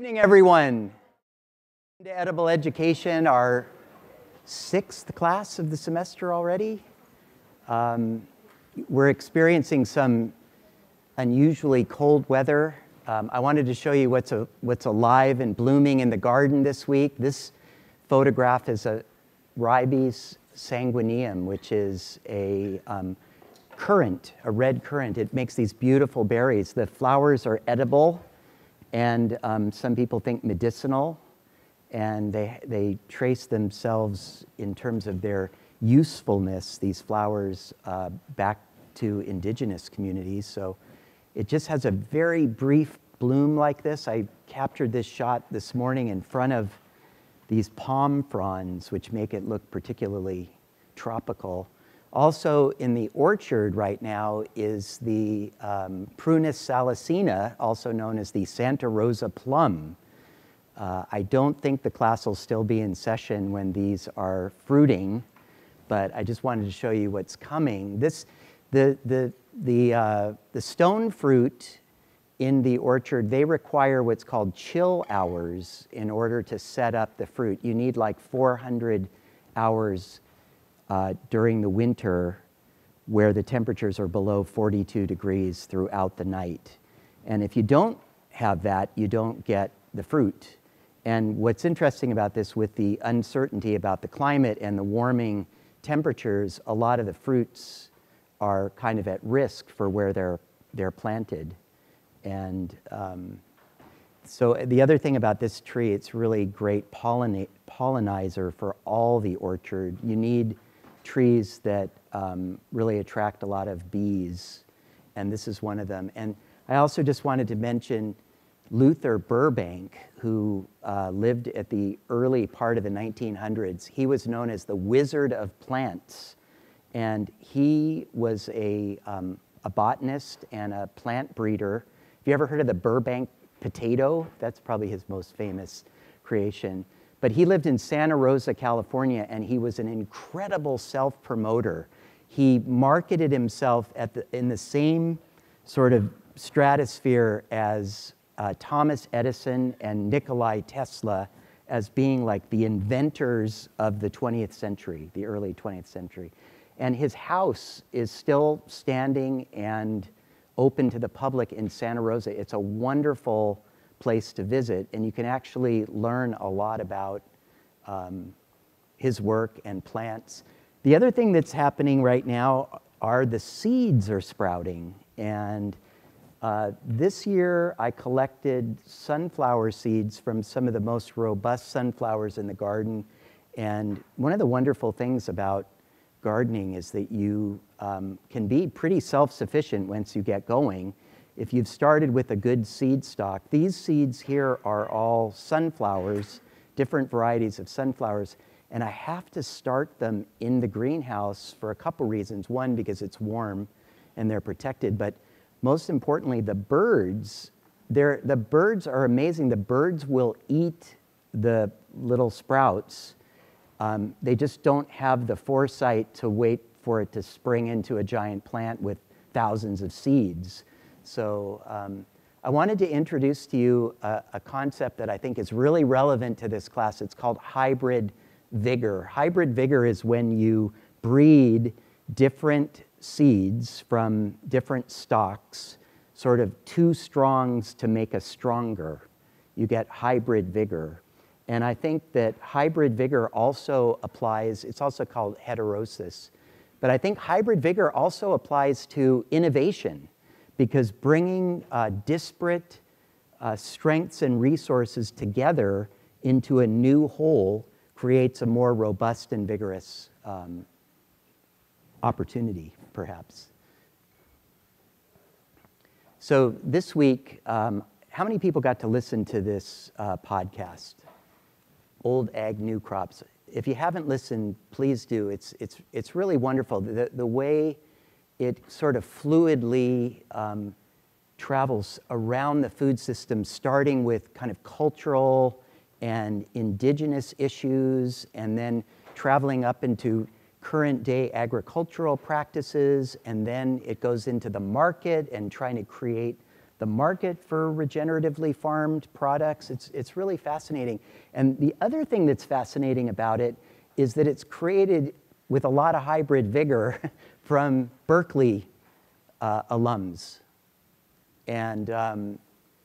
evening, everyone. To Edible Education, our sixth class of the semester already. Um, we're experiencing some unusually cold weather. Um, I wanted to show you what's, a, what's alive and blooming in the garden this week. This photograph is a Ribes sanguineum, which is a um, currant, a red currant. It makes these beautiful berries. The flowers are edible, and um, some people think medicinal, and they, they trace themselves in terms of their usefulness, these flowers, uh, back to indigenous communities. So it just has a very brief bloom like this. I captured this shot this morning in front of these palm fronds, which make it look particularly tropical. Also in the orchard right now is the um, Prunus salicina, also known as the Santa Rosa plum. Uh, I don't think the class will still be in session when these are fruiting, but I just wanted to show you what's coming. This, the, the, the, uh, the stone fruit in the orchard, they require what's called chill hours in order to set up the fruit. You need like 400 hours uh, during the winter where the temperatures are below 42 degrees throughout the night. And if you don't have that, you don't get the fruit. And what's interesting about this with the uncertainty about the climate and the warming temperatures, a lot of the fruits are kind of at risk for where they're, they're planted. And um, so the other thing about this tree, it's really great pollinizer for all the orchard. You need trees that um, really attract a lot of bees, and this is one of them. And I also just wanted to mention Luther Burbank, who uh, lived at the early part of the 1900s. He was known as the Wizard of Plants, and he was a, um, a botanist and a plant breeder. Have you ever heard of the Burbank potato? That's probably his most famous creation. But he lived in Santa Rosa, California, and he was an incredible self promoter. He marketed himself at the, in the same sort of stratosphere as uh, Thomas Edison and Nikolai Tesla as being like the inventors of the 20th century, the early 20th century. And his house is still standing and open to the public in Santa Rosa. It's a wonderful place to visit, and you can actually learn a lot about um, his work and plants. The other thing that's happening right now are the seeds are sprouting. And uh, this year I collected sunflower seeds from some of the most robust sunflowers in the garden. And one of the wonderful things about gardening is that you um, can be pretty self sufficient once you get going if you've started with a good seed stock, these seeds here are all sunflowers, different varieties of sunflowers, and I have to start them in the greenhouse for a couple reasons. One, because it's warm and they're protected, but most importantly, the birds, the birds are amazing. The birds will eat the little sprouts. Um, they just don't have the foresight to wait for it to spring into a giant plant with thousands of seeds. So um, I wanted to introduce to you a, a, concept that I think is really relevant to this class. It's called hybrid vigor. Hybrid vigor is when you breed different seeds from different stocks, sort of two strongs to make a stronger. You get hybrid vigor. And I think that hybrid vigor also applies, it's also called heterosis. But I think hybrid vigor also applies to innovation because bringing uh, disparate uh, strengths and resources together into a new whole creates a more robust and vigorous um, opportunity, perhaps. So this week, um, how many people got to listen to this uh, podcast? Old Ag New Crops. If you haven't listened, please do. It's, it's, it's really wonderful. The, the way it sort of fluidly um, travels around the food system, starting with kind of cultural and indigenous issues, and then traveling up into current day agricultural practices, and then it goes into the market and trying to create the market for regeneratively farmed products. It's, it's really fascinating. And the other thing that's fascinating about it is that it's created with a lot of hybrid vigor from Berkeley uh, alums. And um,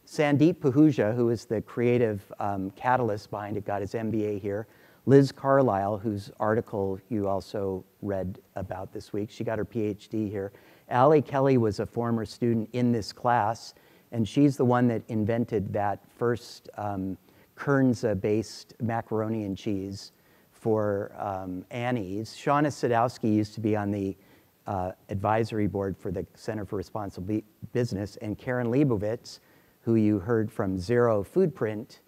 Sandeep Pahuja, who is the creative um, catalyst behind it, got his MBA here. Liz Carlisle, whose article you also read about this week, she got her PhD here. Ali Kelly was a former student in this class, and she's the one that invented that first um, Kernza-based macaroni and cheese for um, Annie's. Shauna Sadowski used to be on the uh, advisory board for the Center for Responsible Business, and Karen Leibowitz, who you heard from Zero Foodprint,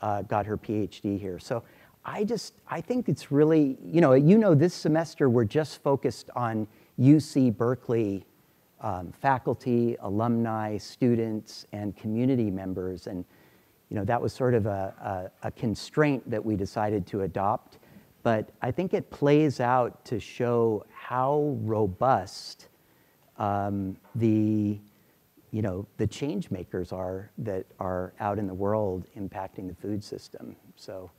uh, got her PhD here. So I just, I think it's really, you know, you know, this semester we're just focused on UC Berkeley um, faculty, alumni, students, and community members. And, you know, that was sort of a, a, a constraint that we decided to adopt. But I think it plays out to show how robust um, the, you know, the change makers are that are out in the world impacting the food system. So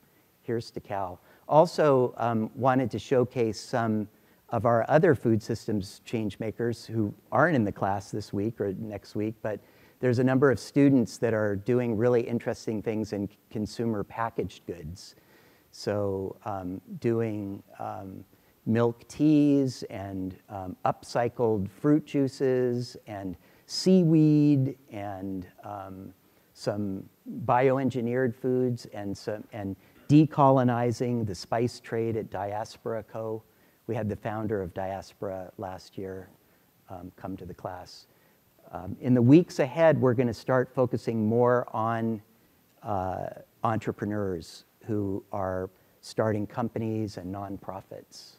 here's to Cal. Also um, wanted to showcase some of our other food systems change makers who aren't in the class this week or next week, but there's a number of students that are doing really interesting things in consumer packaged goods. So um, doing um, milk teas and um, upcycled fruit juices and seaweed and um, some bioengineered foods and, some, and decolonizing the spice trade at Diaspora Co. We had the founder of Diaspora last year um, come to the class. Um, in the weeks ahead, we're going to start focusing more on uh, entrepreneurs who are starting companies and nonprofits.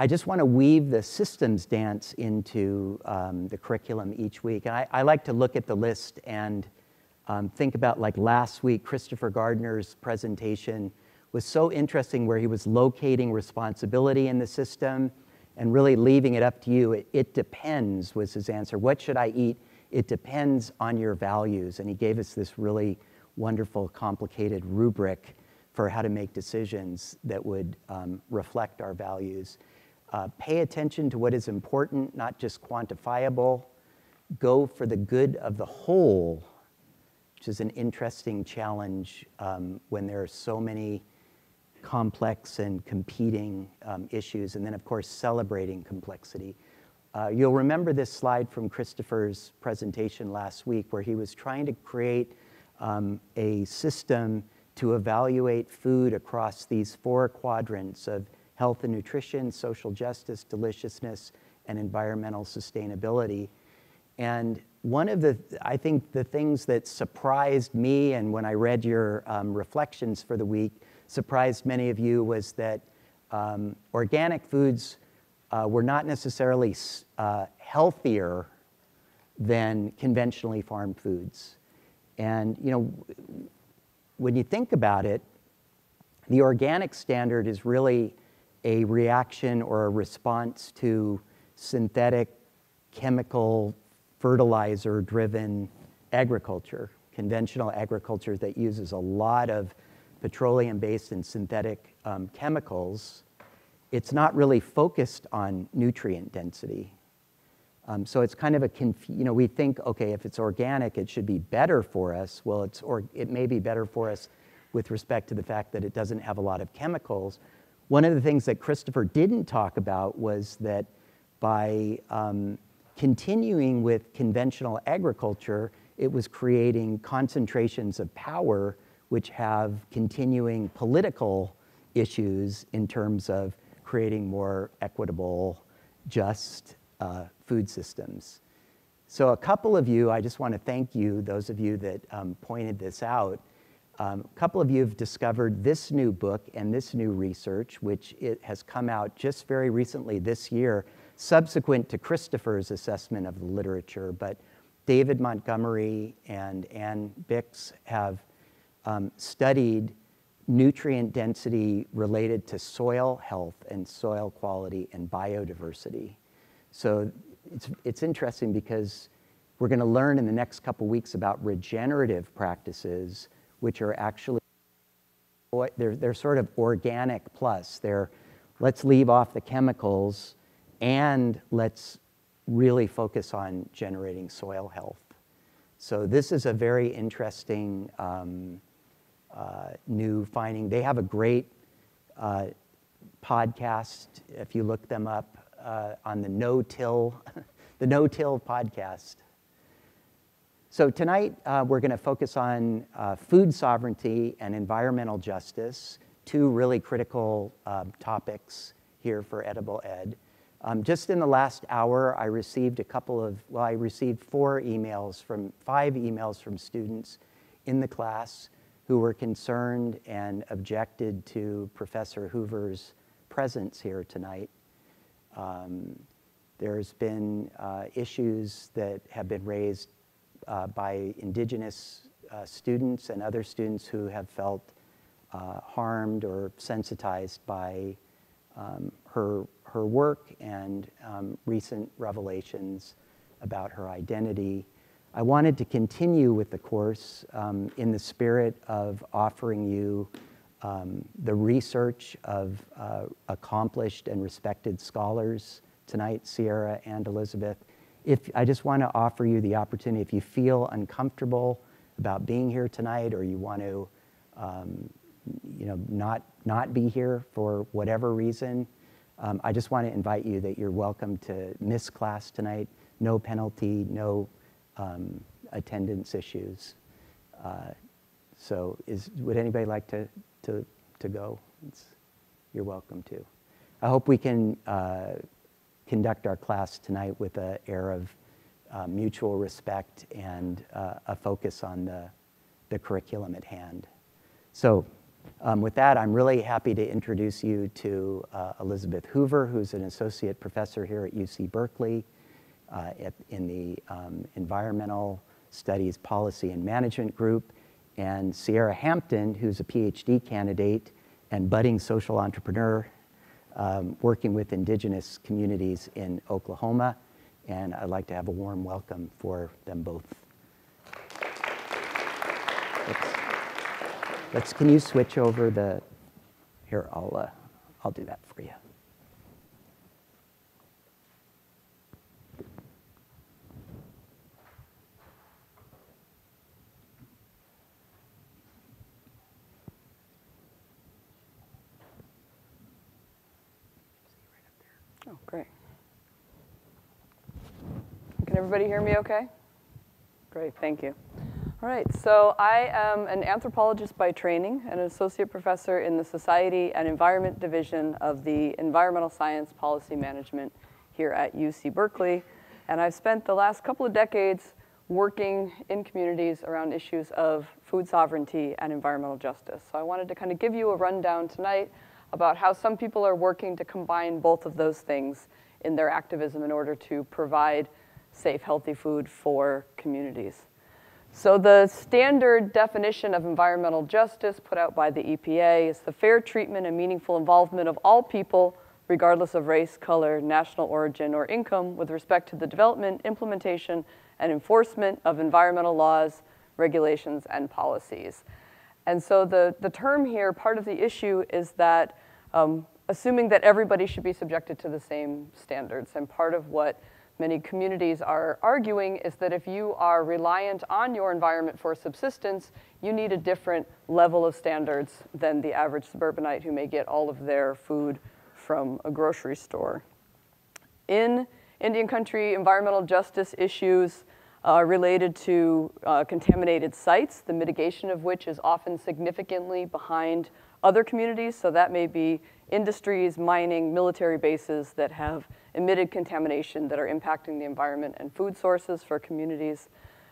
I just want to weave the systems dance into um, the curriculum each week. I, I, like to look at the list and um, think about like last week, Christopher Gardner's presentation was so interesting where he was locating responsibility in the system and really leaving it up to you. It, it depends was his answer. What should I eat? It depends on your values. And he gave us this really wonderful, complicated rubric for how to make decisions that would um, reflect our values. Uh, pay attention to what is important, not just quantifiable. Go for the good of the whole, which is an interesting challenge um, when there are so many complex and competing um, issues. And then, of course, celebrating complexity. Uh, you'll remember this slide from Christopher's presentation last week where he was trying to create um, a system to evaluate food across these four quadrants of health and nutrition, social justice, deliciousness, and environmental sustainability. And one of the, I think the things that surprised me and when I read your um, reflections for the week, surprised many of you was that um, organic foods uh, were not necessarily uh, healthier than conventionally farmed foods. And you know, when you think about it, the organic standard is really a reaction or a response to synthetic chemical fertilizer driven agriculture, conventional agriculture that uses a lot of petroleum based and synthetic um, chemicals. It's not really focused on nutrient density. Um, so it's kind of a, conf- you know, we think, okay, if it's organic, it should be better for us. Well, it's or- it may be better for us with respect to the fact that it doesn't have a lot of chemicals. One of the things that Christopher didn't talk about was that by um, continuing with conventional agriculture, it was creating concentrations of power which have continuing political issues in terms of creating more equitable, just uh, food systems. So, a couple of you, I just want to thank you, those of you that um, pointed this out. Um, a couple of you have discovered this new book and this new research, which it has come out just very recently this year, subsequent to Christopher's assessment of the literature. But David Montgomery and Anne Biklé have um, studied nutrient density related to soil health and soil quality and biodiversity. So it's, it's interesting because we're going to learn in the next couple weeks about regenerative practices, which are actually they're, they're sort of organic plus. They're let's leave off the chemicals and let's really focus on generating soil health. So this is a very interesting um, uh, new finding. They have a great uh, podcast. If you look them up uh, on the No Till, the No Till podcast. So tonight uh, we're going to focus on uh, food sovereignty and environmental justice, two really critical um, topics here for Edible Ed. Um, just in the last hour, I received a couple of, well, I received four emails from, five emails from students in the class who were concerned and objected to Professor Hoover's presence here tonight. Um, there's been uh, issues that have been raised uh, by indigenous uh, students and other students who have felt uh, harmed or sensitized by um, her, her work and um, recent revelations about her identity. I wanted to continue with the course um, in the spirit of offering you um, the research of uh, accomplished and respected scholars tonight, Sierra and Elizabeth. If I just want to offer you the opportunity, if you feel uncomfortable about being here tonight, or you want to, um, you know, not not be here for whatever reason, um, I just want to invite you that you're welcome to miss class tonight. No penalty, no um, attendance issues. Uh, so, is would anybody like to to to go? It's, you're welcome to. I hope we can uh, conduct our class tonight with an air of uh, mutual respect and uh, a focus on the the curriculum at hand. So. Um, with that, I'm really happy to introduce you to uh, Elizabeth Hoover, who's an associate professor here at UC Berkeley uh, at, in the um, Environmental Studies Policy and Management Group, and Sierra Hampton, who's a PhD candidate and budding social entrepreneur um, working with indigenous communities in Oklahoma. And I'd like to have a warm welcome for them both. Let's, can you switch over the, here, I'll, uh, I'll do that for you. Oh, great. Can everybody hear me okay? Great, thank you. All right, so I am an anthropologist by training and an associate professor in the Society and Environment Division of the Environmental Science Policy Management here at UC Berkeley. And I've spent the last couple of decades working in communities around issues of food sovereignty and environmental justice. So I wanted to kind of give you a rundown tonight about how some people are working to combine both of those things in their activism in order to provide safe, healthy food for communities. So the standard definition of environmental justice put out by the EPA is the fair treatment and meaningful involvement of all people, regardless of race, color, national origin, or income, with respect to the development, implementation, and enforcement of environmental laws, regulations, and policies. And so the, the term here, part of the issue is that um, assuming that everybody should be subjected to the same standards. And part of what many communities are arguing is that if you are reliant on your environment for subsistence, you need a different level of standards than the average suburbanite who may get all of their food from a grocery store. In Indian country, environmental justice issues uh, related to uh, contaminated sites, the mitigation of which is often significantly behind other communities. So that may be industries, mining, military bases that have emitted contamination that are impacting the environment and food sources for communities.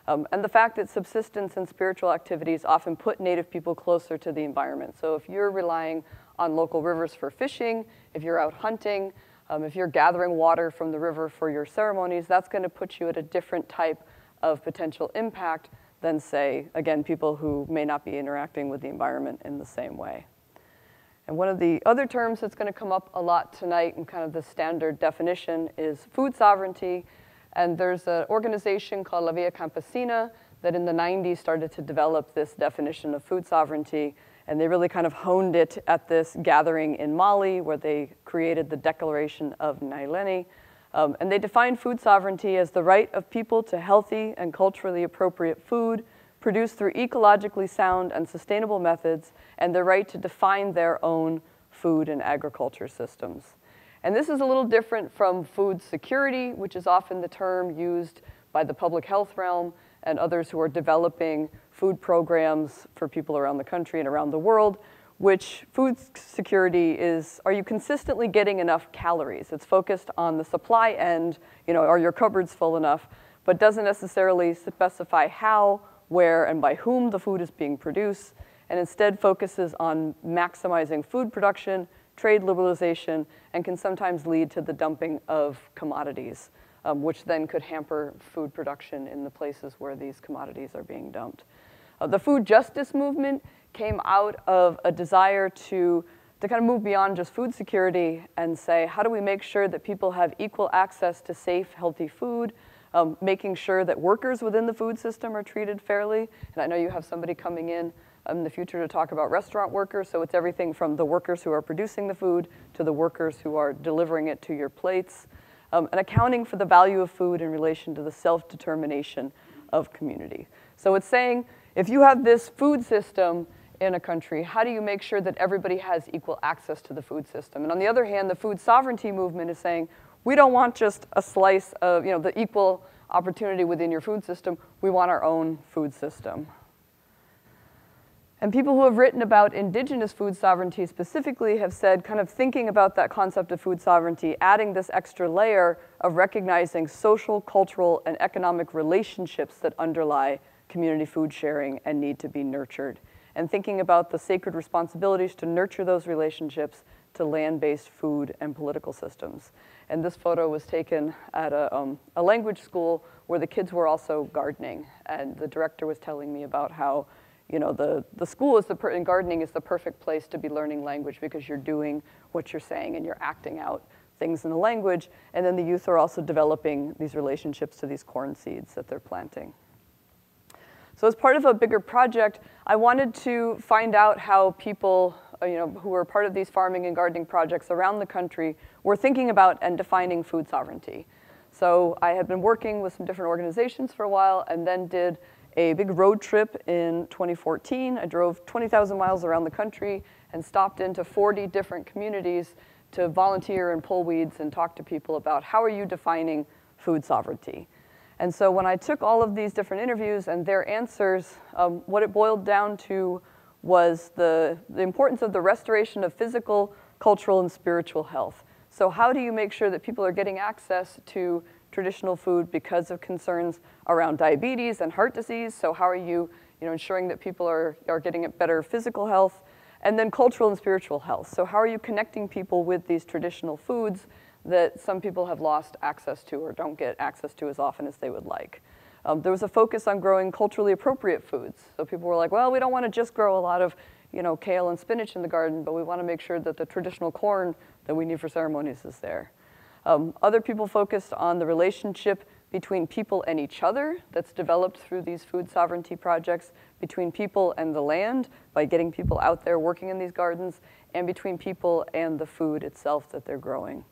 Um, and the fact that subsistence and spiritual activities often put Native people closer to the environment. So if you're relying on local rivers for fishing, if you're out hunting, um, if you're gathering water from the river for your ceremonies, that's going to put you at a different type of potential impact than, say, again, people who may not be interacting with the environment in the same way. And one of the other terms that's going to come up a lot tonight in kind of the standard definition is food sovereignty. And there's an organization called La Via Campesina that in the 90s started to develop this definition of food sovereignty. And they really kind of honed it at this gathering in Mali where they created the Declaration of Nyéléni. Um, and they defined food sovereignty as the right of people to healthy and culturally appropriate food produced through ecologically sound and sustainable methods, and the right to define their own food and agriculture systems. And this is a little different from food security, which is often the term used by the public health realm and others who are developing food programs for people around the country and around the world, which food security is, are you consistently getting enough calories? It's focused on the supply end, you know, are your cupboards full enough, but doesn't necessarily specify how, where, and by whom the food is being produced, and instead focuses on maximizing food production, trade liberalization, and can sometimes lead to the dumping of commodities, um, which then could hamper food production in the places where these commodities are being dumped. Uh, the food justice movement came out of a desire to, to kind of move beyond just food security and say, how do we make sure that people have equal access to safe, healthy food, um, making sure that workers within the food system are treated fairly. And I know you have somebody coming in um, in the future to talk about restaurant workers, so it's everything from the workers who are producing the food to the workers who are delivering it to your plates, um, and accounting for the value of food in relation to the self-determination of community. So it's saying, if you have this food system in a country, how do you make sure that everybody has equal access to the food system? And on the other hand, the food sovereignty movement is saying, we don't want just a slice of, you know, the equal opportunity within your food system. We want our own food system. And people who have written about indigenous food sovereignty specifically have said, kind of thinking about that concept of food sovereignty, adding this extra layer of recognizing social, cultural, and economic relationships that underlie community food sharing and need to be nurtured and thinking about the sacred responsibilities to nurture those relationships to land-based food and political systems. And this photo was taken at a, um, a, language school where the kids were also gardening. And the director was telling me about how, you know, the, the school is the, per- and gardening is the perfect place to be learning language because you're doing what you're saying and you're acting out things in the language. And then the youth are also developing these relationships to these corn seeds that they're planting. So as part of a bigger project, I wanted to find out how people you know, who are part of these farming and gardening projects around the country were thinking about and defining food sovereignty. So I had been working with some different organizations for a while and then did a big road trip in 2014. I drove 20,000 miles around the country and stopped into 40 different communities to volunteer and pull weeds and talk to people about how are you defining food sovereignty. And so when I took all of these different interviews and their answers, um, what it boiled down to was the, the importance of the restoration of physical, cultural, and spiritual health. So how do you make sure that people are getting access to traditional food because of concerns around diabetes and heart disease? So how are you, you know, ensuring that people are, are getting better physical health? And then cultural and spiritual health. So how are you connecting people with these traditional foods that some people have lost access to or don't get access to as often as they would like. Um, there was a focus on growing culturally appropriate foods. So people were like, well, we don't want to just grow a lot of you know, kale and spinach in the garden, but we want to make sure that the traditional corn that we need for ceremonies is there. Um, other people focused on the relationship between people and each other that's developed through these food sovereignty projects, between people and the land by getting people out there working in these gardens, and between people and the food itself that they're growing.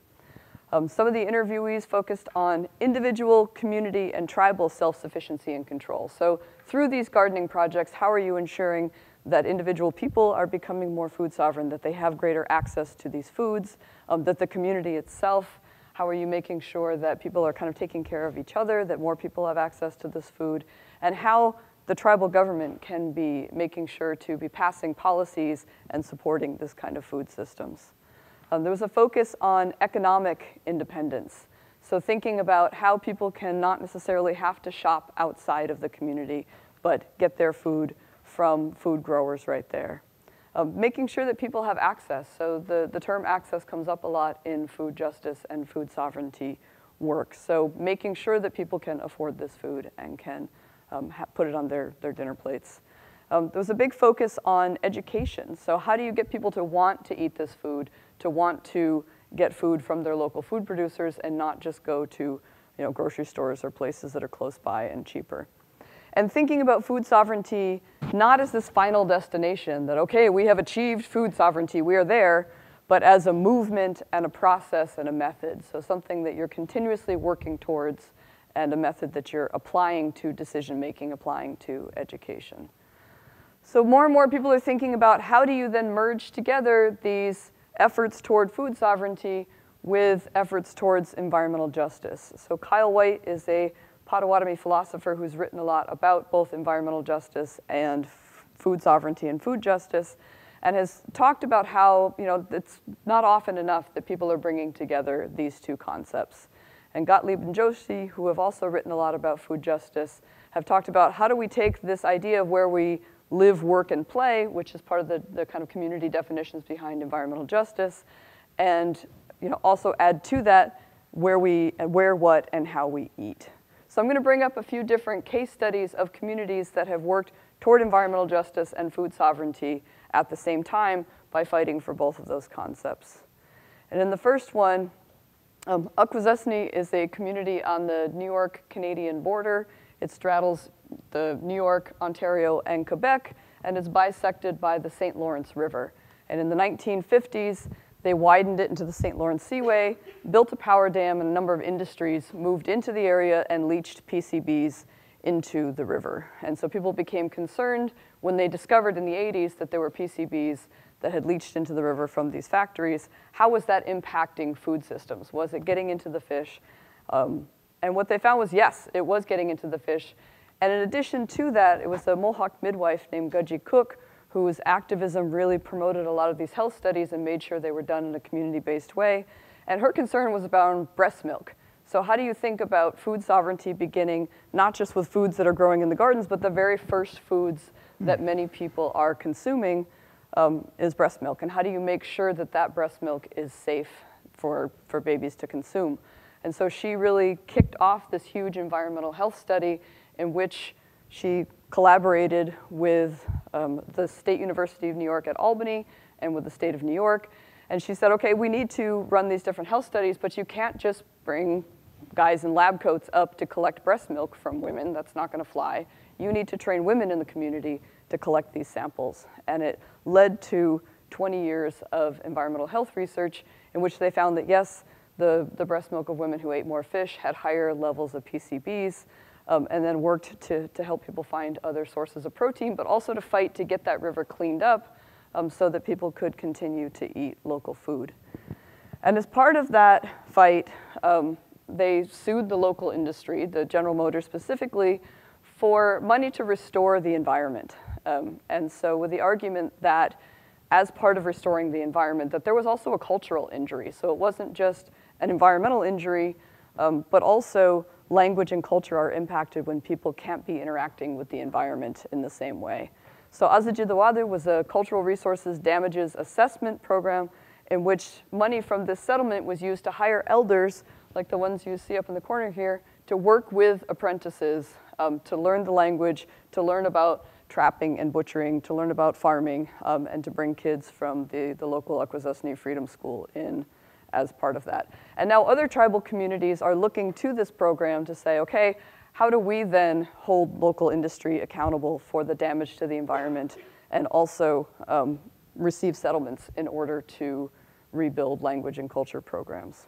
Um, some of the interviewees focused on individual, community, and tribal self-sufficiency and control. So through these gardening projects, how are you ensuring that individual people are becoming more food sovereign, that they have greater access to these foods, um, that the community itself, how are you making sure that people are kind of taking care of each other, that more people have access to this food, and how the tribal government can be making sure to be passing policies and supporting this kind of food systems. Um, there was a focus on economic independence. So thinking about how people can not necessarily have to shop outside of the community, but get their food from food growers right there. Um, making sure that people have access. So the, the term access comes up a lot in food justice and food sovereignty work. So making sure that people can afford this food and can um, put it on their, their dinner plates. Um, there was a big focus on education. So how do you get people to want to eat this food, to want to get food from their local food producers and not just go to you know, grocery stores or places that are close by and cheaper. And thinking about food sovereignty not as this final destination that, okay, we have achieved food sovereignty, we are there, but as a movement and a process and a method. So something that you're continuously working towards and a method that you're applying to decision making, applying to education. So more and more people are thinking about how do you then merge together these efforts toward food sovereignty with efforts towards environmental justice. So Kyle Whyte is a Potawatomi philosopher who's written a lot about both environmental justice and food sovereignty and food justice and has talked about how, you know, it's not often enough that people are bringing together these two concepts. And Gottlieb and Joshi, who have also written a lot about food justice, have talked about how do we take this idea of where we live, work, and play, which is part of the, the kind of community definitions behind environmental justice, and you know, also add to that where we, where, what, and how we eat. So I'm going to bring up a few different case studies of communities that have worked toward environmental justice and food sovereignty at the same time by fighting for both of those concepts. And in the first one, um, Akwesasne is a community on the New York-Canadian border. It straddles the New York, Ontario, and Quebec, and is bisected by the St. Lawrence River. And in the 1950s, they widened it into the St. Lawrence Seaway, built a power dam, and a number of industries moved into the area and leached PCBs into the river. And so people became concerned when they discovered in the 80s that there were PCBs that had leached into the river from these factories. How was that impacting food systems? Was it getting into the fish? Um, and what they found was yes, it was getting into the fish. And in addition to that, it was a Mohawk midwife named Katsi Cook whose activism really promoted a lot of these health studies and made sure they were done in a community-based way. And her concern was about breast milk. So how do you think about food sovereignty beginning not just with foods that are growing in the gardens, but the very first foods that many people are consuming um, is breast milk? And how do you make sure that that breast milk is safe for, for babies to consume? And so she really kicked off this huge environmental health study in which she collaborated with um, the State University of New York at Albany and with the state of New York. And she said, okay, we need to run these different health studies, but you can't just bring guys in lab coats up to collect breast milk from women. That's not going to fly. You need to train women in the community to collect these samples. And it led to 20 years of environmental health research in which they found that, yes, the, the breast milk of women who ate more fish had higher levels of PCBs, um, and then worked to, to help people find other sources of protein, but also to fight to get that river cleaned up um, so that people could continue to eat local food. And as part of that fight, um, they sued the local industry, the General Motors specifically, for money to restore the environment. Um, and so with the argument that as part of restoring the environment, that there was also a cultural injury. So it wasn't just an environmental injury, um, but also language and culture are impacted when people can't be interacting with the environment in the same way. So Azajidawadu was a cultural resources damages assessment program in which money from this settlement was used to hire elders like the ones you see up in the corner here, to work with apprentices um, to learn the language, to learn about trapping and butchering, to learn about farming, um, and to bring kids from the, the local Akwesasne Freedom School in as part of that. And now other tribal communities are looking to this program to say, okay, how do we then hold local industry accountable for the damage to the environment and also um, receive settlements in order to rebuild language and culture programs?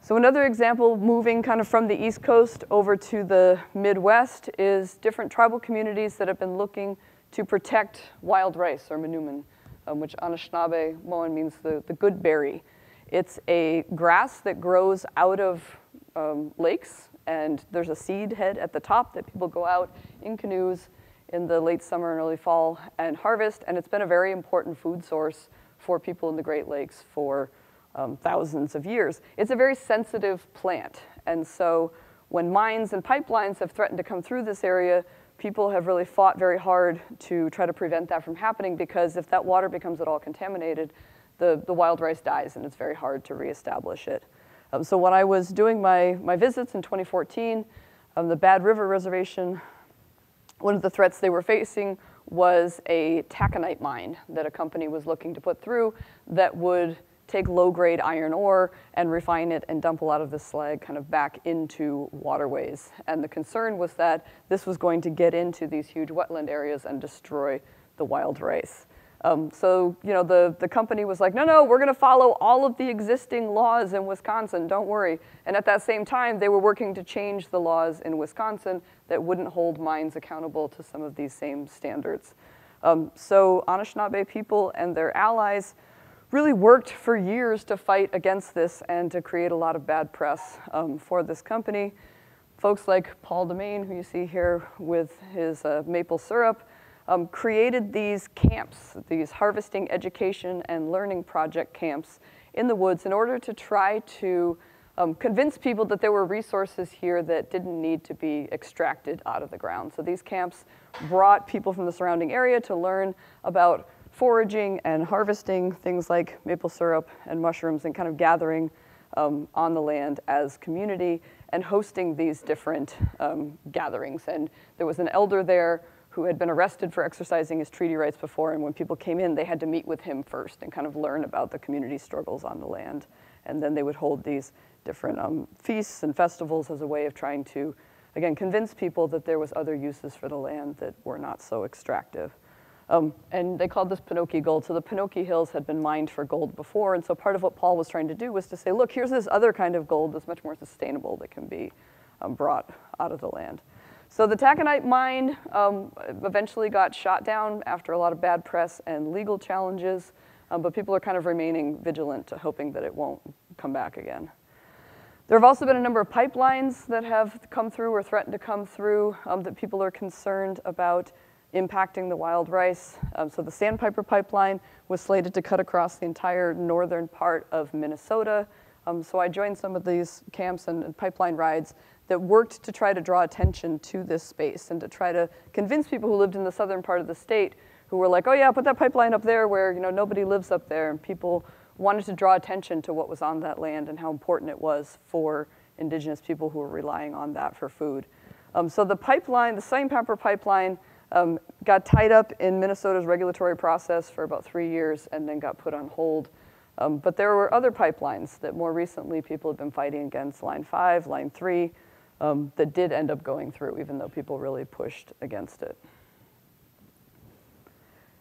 So another example, moving kind of from the East Coast over to the Midwest, is different tribal communities that have been looking to protect wild rice, or manoomin, um, which Anishinaabemowin means the, the good berry. It's a grass that grows out of um, lakes, and there's a seed head at the top that people go out in canoes in the late summer and early fall and harvest, and it's been a very important food source for people in the Great Lakes for um, thousands of years. It's a very sensitive plant. And so when mines and pipelines have threatened to come through this area, people have really fought very hard to try to prevent that from happening because if that water becomes at all contaminated, the, the wild rice dies and it's very hard to reestablish it. Um, so when I was doing my, my visits in 2014, um, the Bad River Reservation, one of the threats they were facing was a taconite mine that a company was looking to put through that would take low-grade iron ore and refine it and dump a lot of the slag kind of back into waterways. And the concern was that this was going to get into these huge wetland areas and destroy the wild rice. Um, so, you know, the, the company was like, no, no, we're going to follow all of the existing laws in Wisconsin, don't worry. And at that same time, they were working to change the laws in Wisconsin that wouldn't hold mines accountable to some of these same standards. Um, so Anishinaabe people and their allies really worked for years to fight against this and to create a lot of bad press um, for this company. Folks like Paul DeMain, who you see here with his uh, maple syrup, um, created these camps, these harvesting education and learning project camps in the woods in order to try to um, convince people that there were resources here that didn't need to be extracted out of the ground. So these camps brought people from the surrounding area to learn about foraging and harvesting things like maple syrup and mushrooms and kind of gathering um, on the land as community and hosting these different um, gatherings. And there was an elder there who had been arrested for exercising his treaty rights before, and when people came in, they had to meet with him first and kind of learn about the community struggles on the land. And then they would hold these different um, feasts and festivals as a way of trying to, again, convince people that there was other uses for the land that were not so extractive. Um, and they called this Penokee gold. So the Penokee Hills had been mined for gold before, and so part of what Paul was trying to do was to say, look, here's this other kind of gold that's much more sustainable that can be um, brought out of the land. So the taconite mine um, eventually got shot down after a lot of bad press and legal challenges, um, but people are kind of remaining vigilant, to hoping that it won't come back again. There have also been a number of pipelines that have come through or threatened to come through um, that people are concerned about impacting the wild rice. Um, so the Sandpiper pipeline was slated to cut across the entire northern part of Minnesota. Um, so I joined some of these camps and, and pipeline rides that worked to try to draw attention to this space and to try to convince people who lived in the southern part of the state who were like, oh yeah, put that pipeline up there where you know nobody lives up there. And people wanted to draw attention to what was on that land and how important it was for indigenous people who were relying on that for food. Um, so the pipeline, the Sandpiper pipeline, um, got tied up in Minnesota's regulatory process for about three years and then got put on hold. Um, but there were other pipelines that more recently people have been fighting against, Line 5, Line 3, um, that did end up going through, even though people really pushed against it.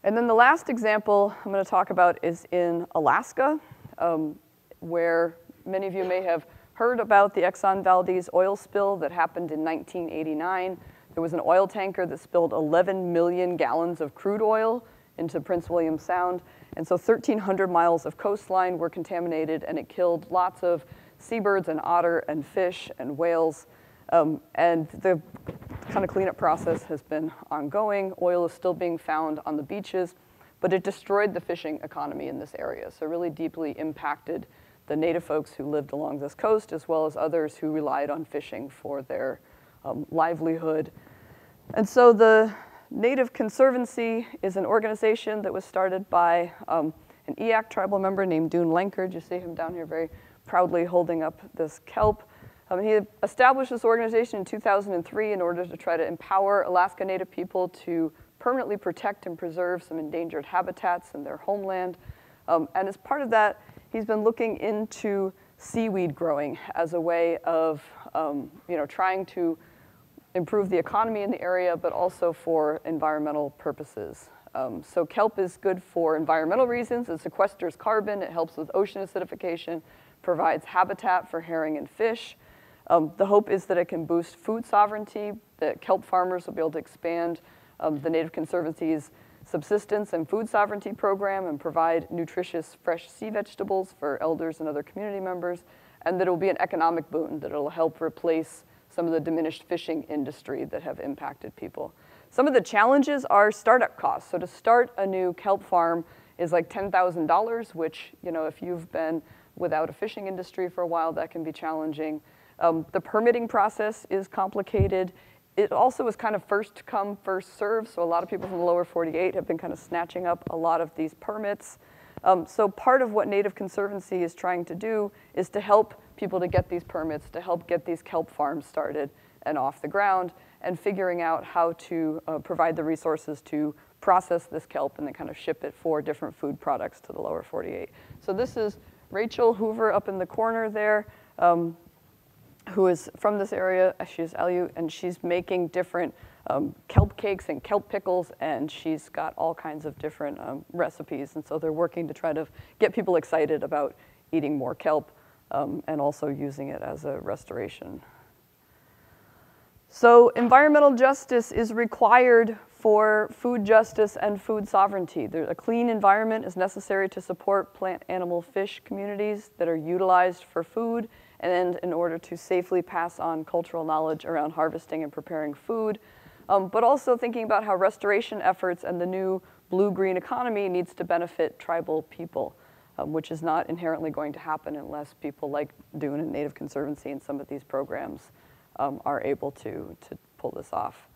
And then the last example I'm going to talk about is in Alaska, um, where many of you may have heard about the Exxon Valdez oil spill that happened in 1989. There was an oil tanker that spilled 11 million gallons of crude oil into Prince William Sound. And so 1,300 miles of coastline were contaminated, and it killed lots of seabirds and otter and fish and whales. Um, and the kind of cleanup process has been ongoing. Oil is still being found on the beaches, but it destroyed the fishing economy in this area. So really deeply impacted the native folks who lived along this coast, as well as others who relied on fishing for their um, livelihood. And so the Native Conservancy is an organization that was started by um, an Eyak tribal member named Dune Lankard. You see him down here very proudly holding up this kelp. Um, he established this organization in 2003 in order to try to empower Alaska Native people to permanently protect and preserve some endangered habitats in their homeland. Um, and as part of that, he's been looking into seaweed growing as a way of um, you know, trying to improve the economy in the area, but also for environmental purposes. Um, so kelp is good for environmental reasons. It sequesters carbon. It helps with ocean acidification, provides habitat for herring and fish. Um, the hope is that it can boost food sovereignty, that kelp farmers will be able to expand um, the Native Conservancy's subsistence and food sovereignty program and provide nutritious fresh sea vegetables for elders and other community members, and that it will be an economic boon, that it will help replace some of the diminished fishing industry that have impacted people. Some of the challenges are startup costs. So to start a new kelp farm is like $10,000, which, you know, if you've been without a fishing industry for a while, that can be challenging. Um, the permitting process is complicated. It also is kind of first come, first serve. So a lot of people from the lower 48 have been kind of snatching up a lot of these permits. Um, so part of what Native Conservancy is trying to do is to help people to get these permits, to help get these kelp farms started and off the ground, and figuring out how to uh, provide the resources to process this kelp and then kind of ship it for different food products to the lower 48. So this is Rachel Hoover up in the corner there, um, who is from this area. She's Aleut, and she's making different um, kelp cakes and kelp pickles, and she's got all kinds of different um, recipes. And so they're working to try to get people excited about eating more kelp um, and also using it as a restoration. So environmental justice is required for food justice and food sovereignty. There, a clean environment is necessary to support plant, animal, fish communities that are utilized for food and in order to safely pass on cultural knowledge around harvesting and preparing food, um, but also thinking about how restoration efforts and the new blue-green economy needs to benefit tribal people, um, which is not inherently going to happen unless people like Dune and Native Conservancy and some of these programs um, are able to, to pull this off.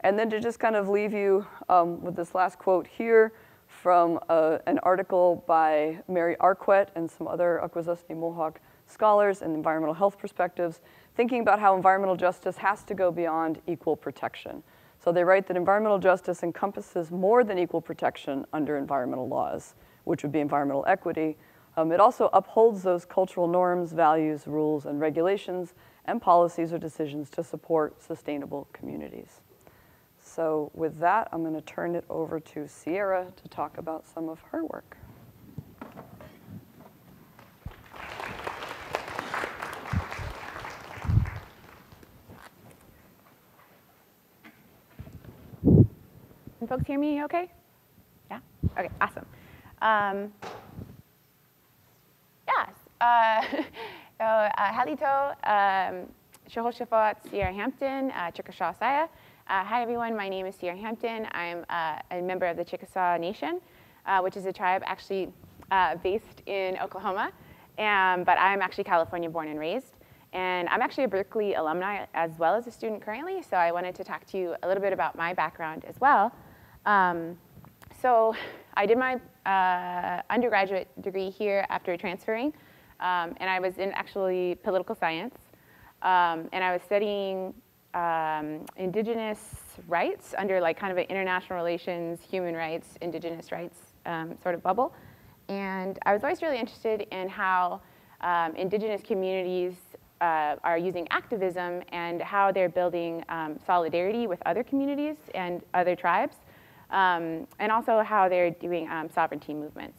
And then to just kind of leave you um, with this last quote here from uh, an article by Mary Arquette and some other Akwesasne Mohawk scholars and environmental health perspectives, thinking about how environmental justice has to go beyond equal protection. So they write that environmental justice encompasses more than equal protection under environmental laws, which would be environmental equity. Um, it also upholds those cultural norms, values, rules, and regulations and policies or decisions to support sustainable communities. So with that, I'm going to turn it over to Sierra to talk about some of her work. Can folks hear me okay? Yeah? Okay, awesome. Um, yes. Uh, So uh, Halito, um, Shohoshafat Sierra Hampton, uh, Chickasaw Saya. Hi everyone, my name is Sierra Hampton. I'm a member of the Chickasaw Nation, which is a tribe actually based in Oklahoma, um, but I'm actually California born and raised. And I'm actually a Berkeley alumni as well as a student currently, so I wanted to talk to you a little bit about my background as well. Um, so I did my uh, undergraduate degree here after transferring um, and I was in actually political science. Um, and I was studying um, indigenous rights under like kind of an international relations, human rights, indigenous rights um, sort of bubble. And I was always really interested in how um, indigenous communities uh, are using activism and how they're building solidarity with other communities and other tribes, and also how they're doing sovereignty movements.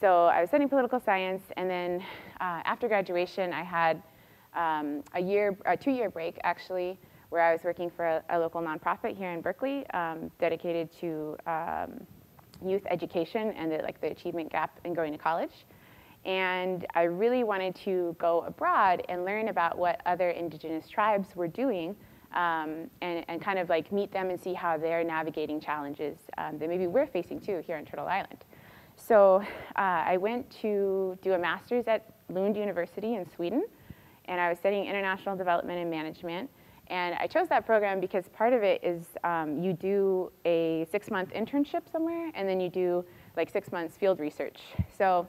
So I was studying political science, and then uh, after graduation, I had um, a year, a two-year break actually, where I was working for a, a local nonprofit here in Berkeley, um, dedicated to um, youth education and the, like the achievement gap in going to college. And I really wanted to go abroad and learn about what other indigenous tribes were doing um, and, and, kind of like meet them and see how they're navigating challenges um, that maybe we're facing too here on Turtle Island. So uh, I went to do a master's at Lund University in Sweden, and I was studying international development and management. And I chose that program because part of it is um, you do a six-month internship somewhere, and then you do like six months field research. So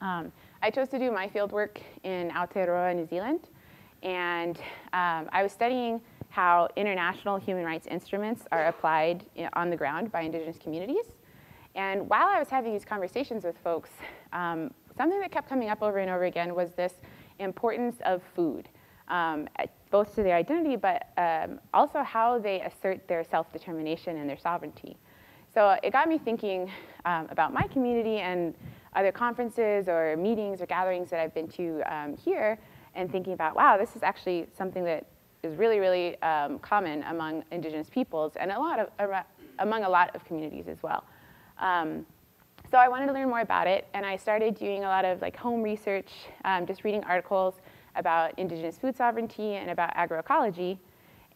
um, I chose to do my field work in Aotearoa, New Zealand. And um, I was studying how international human rights instruments are applied on the ground by indigenous communities. And while I was having these conversations with folks, um, something that kept coming up over and over again was this importance of food, um, both to their identity, but um, also how they assert their self-determination and their sovereignty. So it got me thinking um, about my community and other conferences or meetings or gatherings that I've been to um, here and thinking about, wow, this is actually something that is really, really um, common among indigenous peoples and a lot of, among a lot of communities as well. Um, so I wanted to learn more about it, and I started doing a lot of like home research, um, just reading articles about indigenous food sovereignty and about agroecology.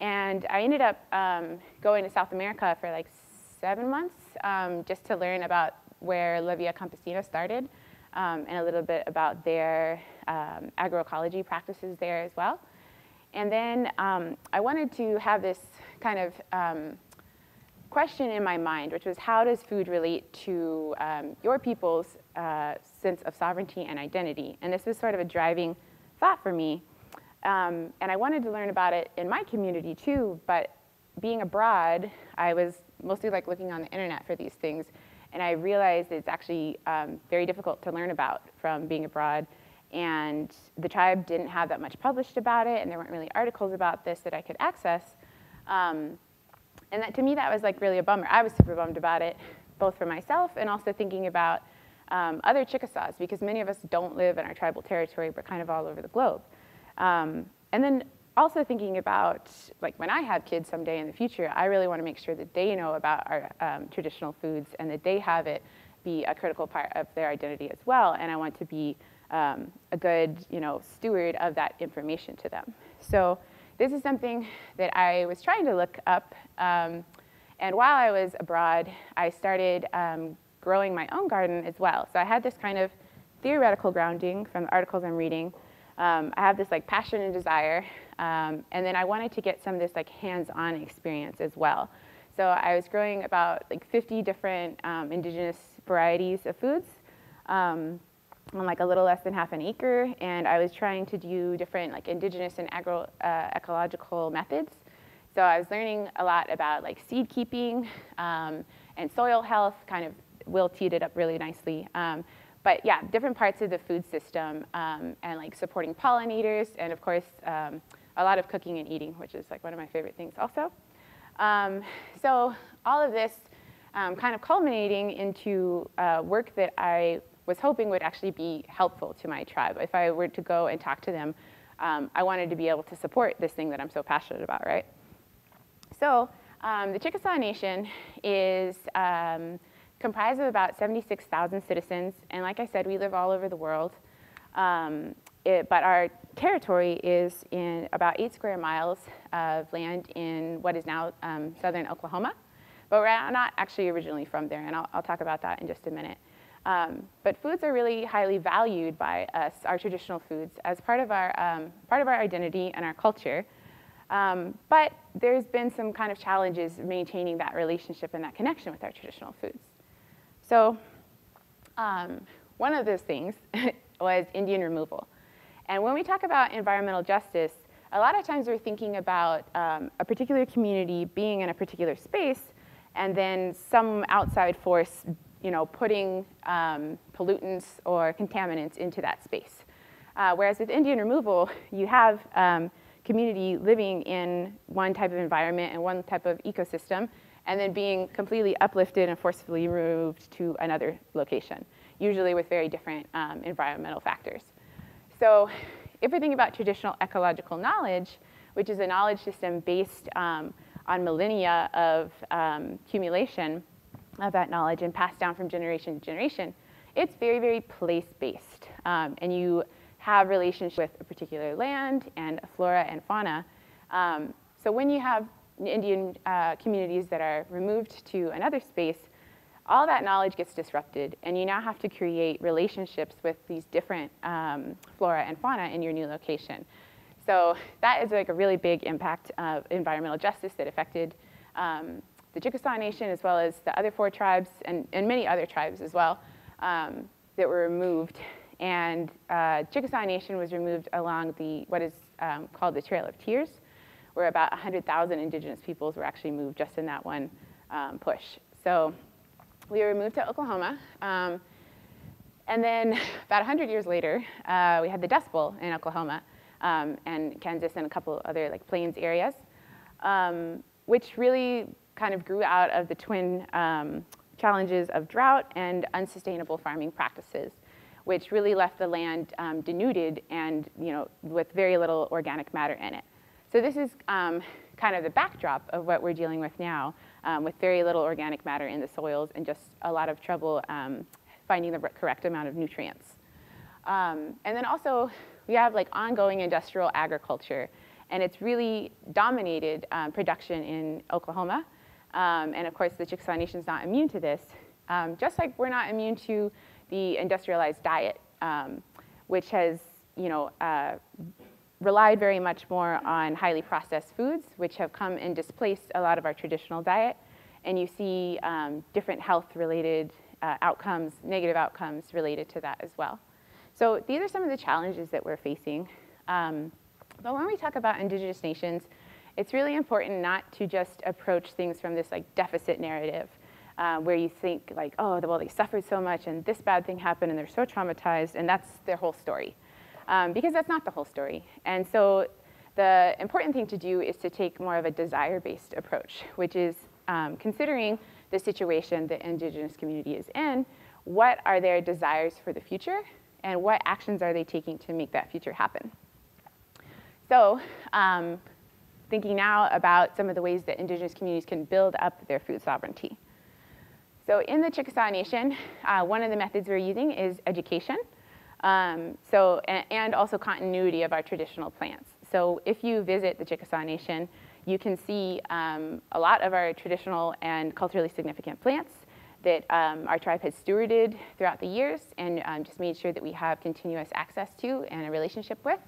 And I ended up um, going to South America for like seven months um, just to learn about where La Via Campesina started um, and a little bit about their agroecology practices there as well. And then um, I wanted to have this kind of question in my mind, which was how does food relate to um, your people's uh, sense of sovereignty and identity? And this was sort of a driving thought for me. Um, and I wanted to learn about it in my community too, but being abroad, I was mostly like looking on the internet for these things. And I realized it's actually um, very difficult to learn about from being abroad. And the tribe didn't have that much published about it, and there weren't really articles about this that I could access. Um, and that, to me, that was like really a bummer. I was super bummed about it, both for myself and also thinking about um, other Chickasaws, because many of us don't live in our tribal territory, but kind of all over the globe. Um, and then also thinking about, like when I have kids someday in the future, I really want to make sure that they know about our um, traditional foods and that they have it be a critical part of their identity as well. And I want to be um, a good, you know, steward of that information to them. So this is something that I was trying to look up. Um, and while I was abroad, I started um, growing my own garden as well. So I had this kind of theoretical grounding from the articles I'm reading. Um, I have this like passion and desire, um, and then I wanted to get some of this like hands-on experience as well. So I was growing about like 50 different um, indigenous varieties of foods um, on like a little less than half an acre, and I was trying to do different like indigenous and agro uh, ecological methods. So I was learning a lot about like seed keeping um, and soil health, kind of Will teed it up really nicely. Um, but yeah, different parts of the food system um, and like supporting pollinators and of course um, a lot of cooking and eating, which is like one of my favorite things also. Um, so all of this um, kind of culminating into uh, work that I was hoping would actually be helpful to my tribe. If I were to go and talk to them, um, I wanted to be able to support this thing that I'm so passionate about, right? So um, the Chickasaw Nation is comprised of about 76,000 citizens. And like I said, we live all over the world. Um, it, but our territory is in about eight square miles of land in what is now um, southern Oklahoma. But we're not actually originally from there, and I'll, I'll talk about that in just a minute. Um, but foods are really highly valued by us, our traditional foods, as part of our, um, part of our identity and our culture. Um, but there's been some kind of challenges maintaining that relationship and that connection with our traditional foods. So um, one of those things was Indian removal. And when we talk about environmental justice, a lot of times we're thinking about um, a particular community being in a particular space and then some outside force you know, putting um, pollutants or contaminants into that space. Uh, whereas with Indian removal, you have um, community living in one type of environment and one type of ecosystem, and then being completely uplifted and forcefully removed to another location, usually with very different um, environmental factors. So if we think about traditional ecological knowledge, which is a knowledge system based um, on millennia of um, accumulation of that knowledge and passed down from generation to generation, it's very, very place-based. Um, and you have relationship with a particular land and flora and fauna. Um, so when you have Indian uh, communities that are removed to another space, all that knowledge gets disrupted, and you now have to create relationships with these different um, flora and fauna in your new location. So that is like a really big impact of environmental justice that affected um, the Chickasaw Nation as well as the other four tribes and, and many other tribes as well um, that were removed. And uh, Chickasaw Nation was removed along the what is um, called the Trail of Tears, where about 100,000 indigenous peoples were actually moved just in that one um, push. So we were moved to Oklahoma. Um, and then about 100 years later, uh, we had the Dust Bowl in Oklahoma um, and Kansas and a couple other like plains areas, um, which really kind of grew out of the twin um, challenges of drought and unsustainable farming practices which really left the land um, denuded and you know, with very little organic matter in it. So this is um, kind of the backdrop of what we're dealing with now, um, with very little organic matter in the soils and just a lot of trouble um, finding the correct amount of nutrients. Um, and then also, we have like ongoing industrial agriculture, and it's really dominated um, production in Oklahoma. Um, and of course, the Chickasaw Nation is not immune to this, just like we're not immune to the industrialized diet, which has you know, uh, relied very much more on highly processed foods, which have come and displaced a lot of our traditional diet. And you see um, different health-related uh, outcomes, negative outcomes related to that as well. So these are some of the challenges that we're facing. Um, but when we talk about indigenous nations, it's really important not to just approach things from this like deficit narrative. uh, where you think like, oh, well, they suffered so much and this bad thing happened and they're so traumatized and that's their whole story. Um, because that's not the whole story. And so the important thing to do is to take more of a desire-based approach, which is um, considering the situation the indigenous community is in, what are their desires for the future, and what actions are they taking to make that future happen. So um, thinking now about some of the ways that indigenous communities can build up their food sovereignty. So in the Chickasaw Nation, uh, one of the methods we're using is education. Um, so, and, also continuity of our traditional plants. So if you visit the Chickasaw Nation, you can see um, a lot of our traditional and culturally significant plants that um, our tribe has stewarded throughout the years and um, just made sure that we have continuous access to and a relationship with.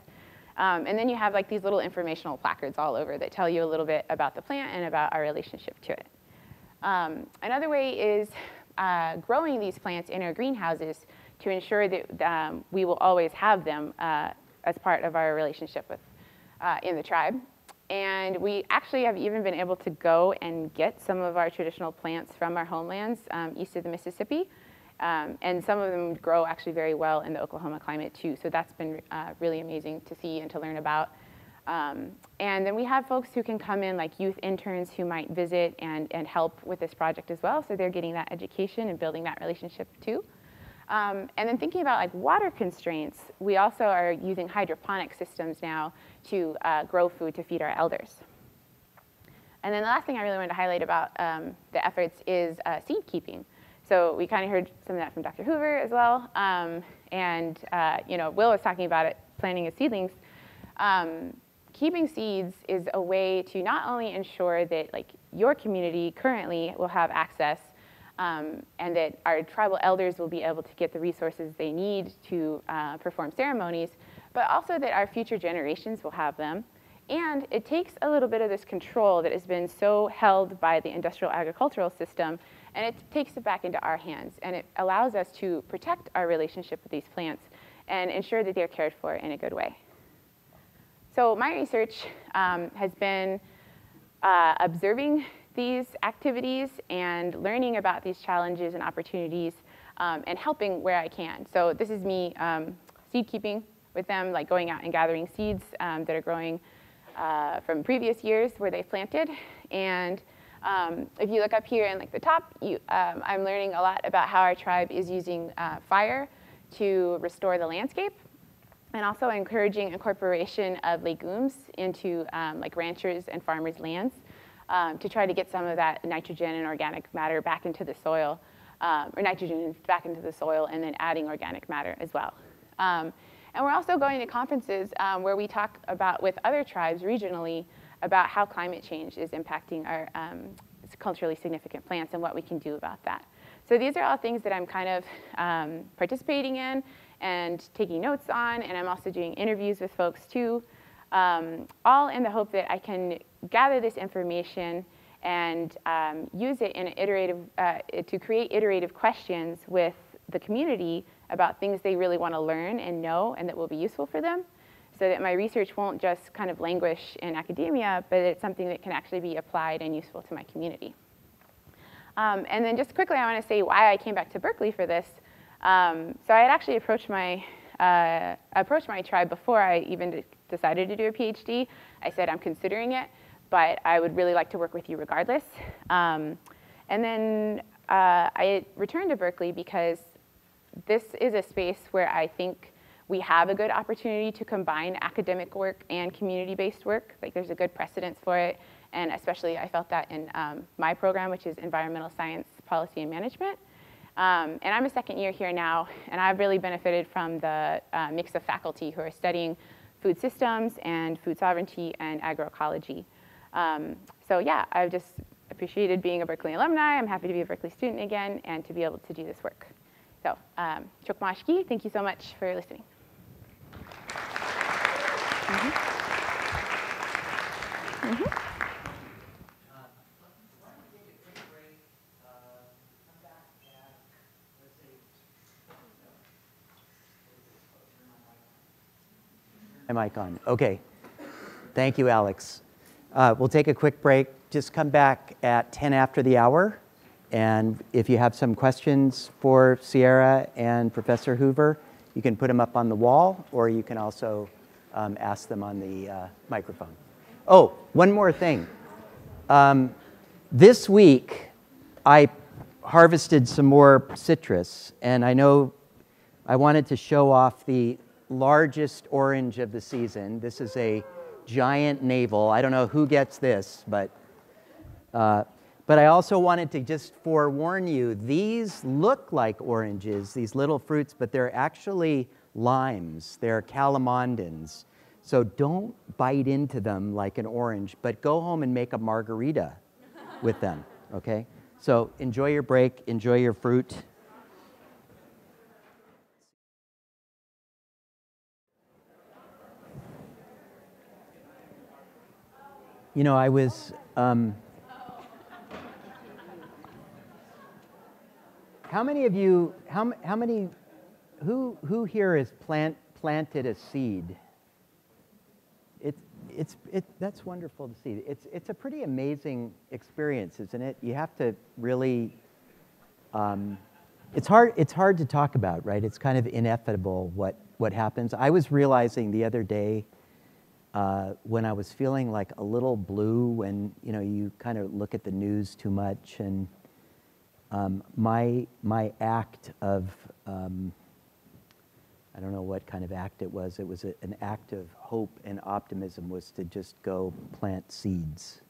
Um, and then you have like these little informational placards all over that tell you a little bit about the plant and about our relationship to it. Um, another way is uh, growing these plants in our greenhouses to ensure that um, we will always have them uh, as part of our relationship with, uh, in the tribe. And we actually have even been able to go and get some of our traditional plants from our homelands um, east of the Mississippi. Um, and some of them grow actually very well in the Oklahoma climate too. So that's been uh, really amazing to see and to learn about. Um, and then we have folks who can come in, like youth interns who might visit and, and help with this project as well. So they're getting that education and building that relationship too. Um, and then thinking about like water constraints, we also are using hydroponic systems now to uh, grow food to feed our elders. And then the last thing I really wanted to highlight about um, the efforts is uh, seed keeping. So we kind of heard some of that from Dr. Hoover as well. Um, and uh, you know, Will was talking about it, planting of seedlings. Um, keeping seeds is a way to not only ensure that like your community currently will have access um, and that our tribal elders will be able to get the resources they need to uh, perform ceremonies, but also that our future generations will have them. And it takes a little bit of this control that has been so held by the industrial agricultural system, and it takes it back into our hands. And it allows us to protect our relationship with these plants and ensure that they're cared for in a good way. So my research um, has been uh, observing these activities and learning about these challenges and opportunities um, and helping where I can. So this is me um, seed keeping with them, like going out and gathering seeds um, that are growing uh, from previous years where they planted. And um, if you look up here in like the top, you, um, I'm learning a lot about how our tribe is using uh, fire to restore the landscape and also encouraging incorporation of legumes into um, like ranchers and farmers' lands um, to try to get some of that nitrogen and organic matter back into the soil, um, or nitrogen back into the soil, and then adding organic matter as well. Um, and we're also going to conferences where we talk about with other tribes regionally about how climate change is impacting our um, culturally significant plants and what we can do about that. So these are all things that I'm kind of um, participating in and taking notes on, and I'm also doing interviews with folks too, um, all in the hope that I can gather this information and um, use it in iterative, uh, to create iterative questions with the community about things they really want to learn and know and that will be useful for them so that my research won't just kind of languish in academia, but it's something that can actually be applied and useful to my community. Um, and then just quickly, I want to say why I came back to Berkeley for this. Um, so I had actually approached my, uh, approached my tribe before I even decided to do a PhD. I said, I'm considering it but I would really like to work with you regardless. Um, and then uh, I returned to Berkeley because this is a space where I think we have a good opportunity to combine academic work and community-based work. Like there's a good precedence for it. And especially I felt that in um, my program, which is environmental science, policy, and management. Um, and I'm a second year here now, and I've really benefited from the uh, mix of faculty who are studying food systems and food sovereignty and agroecology. Um, so yeah, I've just appreciated being a Berkeley alumni. I'm happy to be a Berkeley student again and to be able to do this work. So, um, thank you so much for listening. My mic on. Okay. Thank you, Alex. Uh, we'll take a quick break, just come back at 10 after the hour, and if you have some questions for Sierra and Professor Hoover, you can put them up on the wall, or you can also um, ask them on the uh, microphone. Oh, one more thing. Um, this week, I harvested some more citrus, and I know I wanted to show off the largest orange of the season. This is a giant navel. I don't know who gets this, but uh, but I also wanted to just forewarn you, these look like oranges, these little fruits, but they're actually limes. They're calamondins. So don't bite into them like an orange, but go home and make a margarita with them, okay? So enjoy your break, enjoy your fruit. You know, I was. Um, how many of you, how, how many, who, who here has plant, planted a seed? It's, it's, it, that's wonderful to see. It's, it's a pretty amazing experience, isn't it? You have to really, um, it's, hard, it's hard to talk about, right? It's kind of inevitable what, what happens. I was realizing the other day uh, when I was feeling like a little blue when, you know, you kind of look at the news too much and um, my, my act of, um, I don't know what kind of act it was, it was a, an act of hope and optimism was to just go plant seeds.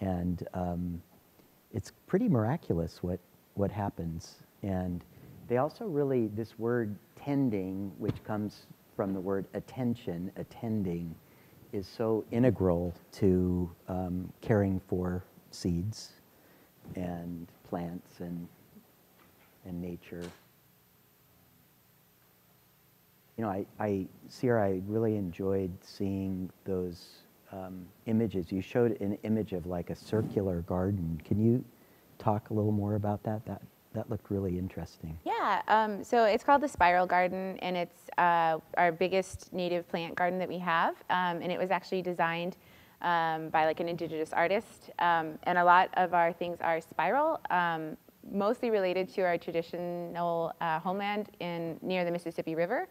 And um, it's pretty miraculous what, what happens. And they also really, this word tending, which comes from the word attention, attending, is so integral to um, caring for seeds and plants and, and nature. You know, I, I, Sierra, I really enjoyed seeing those um, images. You showed an image of like a circular garden. Can you talk a little more about that? That, that looked really interesting. Yeah, um, so it's called the Spiral Garden, and it's uh, our biggest native plant garden that we have. Um, and it was actually designed um, by like an indigenous artist. Um, and a lot of our things are spiral, um, mostly related to our traditional uh, homeland in near the Mississippi River.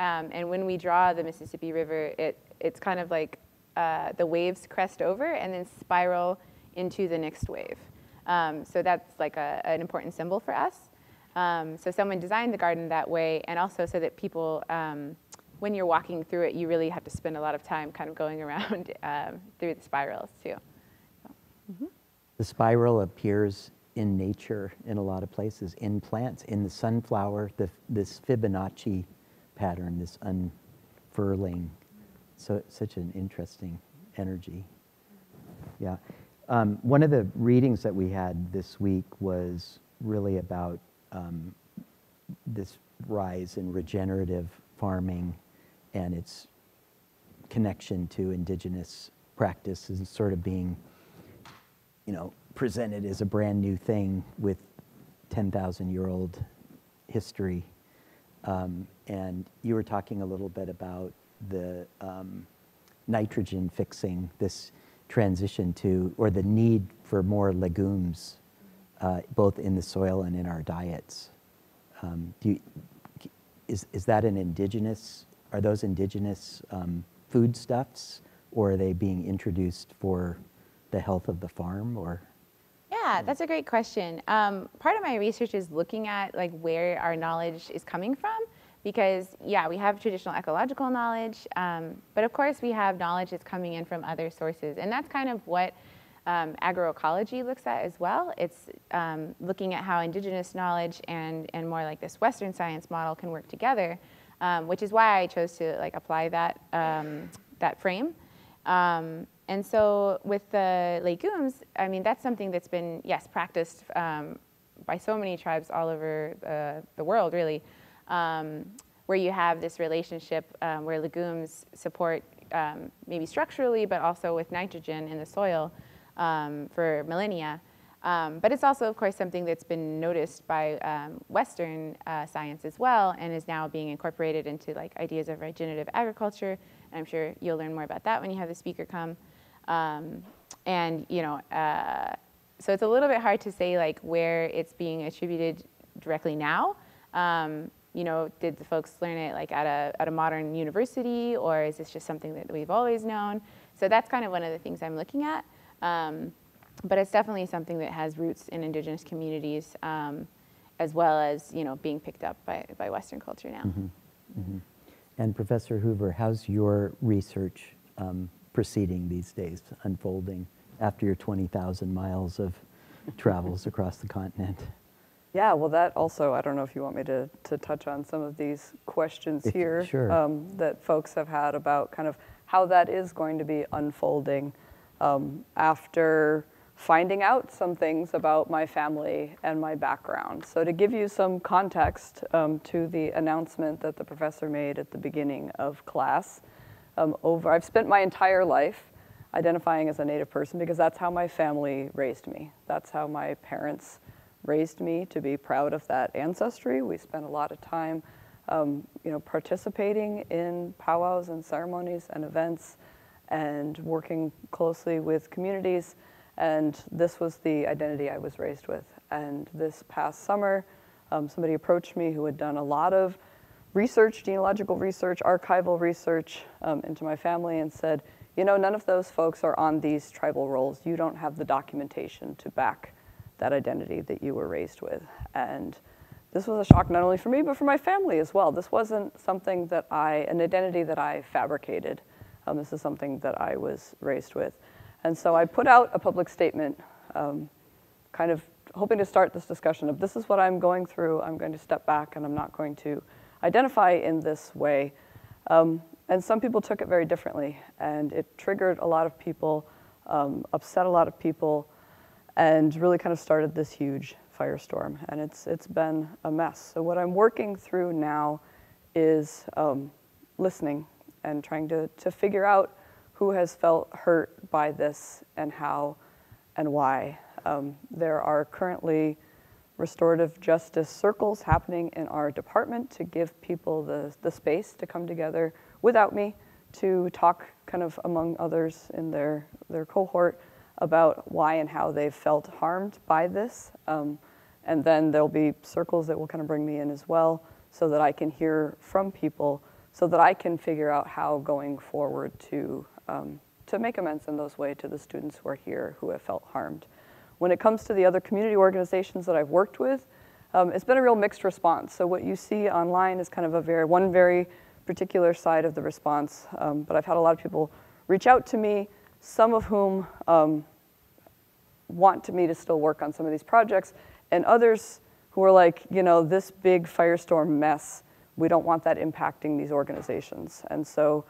Um, and when we draw the Mississippi River, it, it's kind of like uh, the waves crest over and then spiral into the next wave. Um, so that's like a, an important symbol for us. Um, so someone designed the garden that way, and also so that people when you're walking through it, you really have to spend a lot of time kind of going around um, through the spirals too. So, mm-hmm. The spiral appears in nature in a lot of places, in plants, in the sunflower, the, this Fibonacci pattern, this unfurling. So such an interesting energy. Yeah. Um, one of the readings that we had this week was really about um, this rise in regenerative farming and its connection to indigenous practice is sort of being, you know, presented as a brand new thing with 10,000 year old history. Um, and you were talking a little bit about the um, nitrogen fixing, this transition to, or the need for more legumes, uh, both in the soil and in our diets. Um, you, is, is that an indigenous are those indigenous um, foodstuffs or are they being introduced for the health of the farm or? Yeah, that's a great question. Um, part of my research is looking at like where our knowledge is coming from because yeah, we have traditional ecological knowledge, um, but of course we have knowledge that's coming in from other sources. And that's kind of what um, agroecology looks at as well. It's um, looking at how indigenous knowledge and, and more like this Western science model can work together um, which is why I chose to like apply that, um, that frame. Um, and so with the legumes, I mean, that's something that's been, yes, practiced um, by so many tribes all over uh, the world, really, um, where you have this relationship um, where legumes support maybe structurally, but also with nitrogen in the soil for millennia. Um, but it's also, of course, something that's been noticed by um, Western uh, science as well and is now being incorporated into like ideas of regenerative agriculture. And I'm sure you'll learn more about that when you have the speaker come. Um, and, you know, uh, so it's a little bit hard to say like where it's being attributed directly now. Um, you know, did the folks learn it like at a, at a modern university or is this just something that we've always known? So that's kind of one of the things I'm looking at. Um, but it's definitely something that has roots in indigenous communities um, as well as, you know, being picked up by, by Western culture now. And Professor Hoover, how's your research um, proceeding these days, unfolding after your 20,000 miles of travels across the continent? Yeah, well, that also, I don't know if you want me to, to touch on some of these questions If- here sure. um, that folks have had about kind of how that is going to be unfolding um, after finding out some things about my family and my background. So, to give you some context um, to the announcement that the professor made at the beginning of class, um, over I've spent my entire life identifying as a Native person because that's how my family raised me. That's how my parents raised me to be proud of that ancestry. We spent a lot of time, um, you know, participating in powwows and ceremonies and events, and working closely with communities. And this was the identity I was raised with. And this past summer, um, somebody approached me who had done a lot of research, genealogical research, archival research um, into my family, and said, you know, none of those folks are on these tribal rolls. You don't have the documentation to back that identity that you were raised with. And this was a shock not only for me, but for my family as well. This wasn't something that I, an identity that I fabricated. Um, this is something that I was raised with. And so I put out a public statement, um, kind of hoping to start this discussion of this is what I'm going through. I'm going to step back and I'm not going to identify in this way. Um, and some people took it very differently, and it triggered a lot of people, um, upset a lot of people, and really kind of started this huge firestorm. And it's, it's been a mess. So, what I'm working through now is um, listening and trying to, to figure out who has felt hurt by this and how and why. Um, there are currently restorative justice circles happening in our department to give people the, the space to come together without me to talk kind of among others in their, their cohort about why and how they've felt harmed by this. Um, and then there'll be circles that will kind of bring me in as well so that I can hear from people so that I can figure out how going forward to, um, to make amends in those ways to the students who are here who have felt harmed. When it comes to the other community organizations that I've worked with, um, it's been a real mixed response. So what you see online is kind of a very one very particular side of the response. Um, but I've had a lot of people reach out to me, some of whom um, want to me to still work on some of these projects, and others who are like, you know, this big firestorm mess. We don't want that impacting these organizations. And so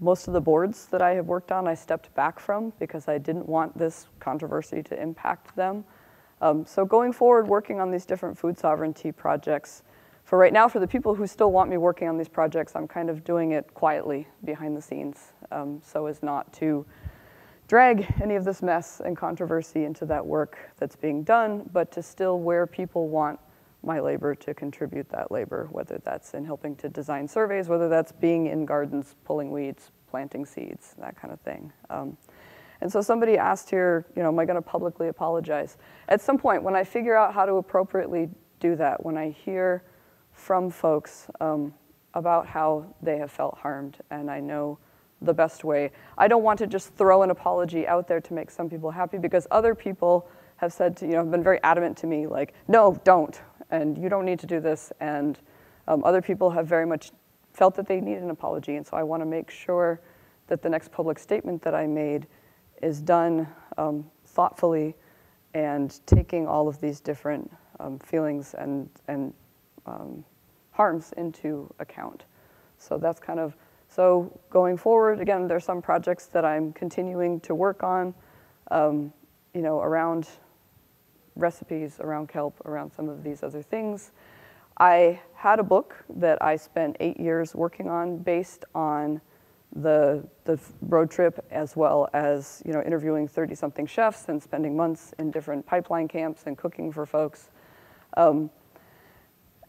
most of the boards that I have worked on, I stepped back from because I didn't want this controversy to impact them. Um, so going forward, working on these different food sovereignty projects, for right now, for the people who still want me working on these projects, I'm kind of doing it quietly behind the scenes um, so as not to drag any of this mess and controversy into that work that's being done, but to still where people want my labor to contribute that labor, whether that's in helping to design surveys, whether that's being in gardens, pulling weeds, planting seeds, that kind of thing. Um, and so somebody asked here, you know, am I going to publicly apologize? At some point, when I figure out how to appropriately do that, when I hear from folks um, about how they have felt harmed, and I know the best way. I don't want to just throw an apology out there to make some people happy because other people have said to, you know, have been very adamant to me, like, no, don't, and you don't need to do this. And um, other people have very much felt that they need an apology, and so I want to make sure that the next public statement that I made is done um, thoughtfully and taking all of these different um, feelings and, and um, harms into account. So that's kind of, so going forward, again, there's some projects that I'm continuing to work on, um, you know, around recipes, around kelp, around some of these other things. I had a book that I spent eight years working on based on the, the road trip as well as you know interviewing 30 something chefs and spending months in different pipeline camps and cooking for folks um,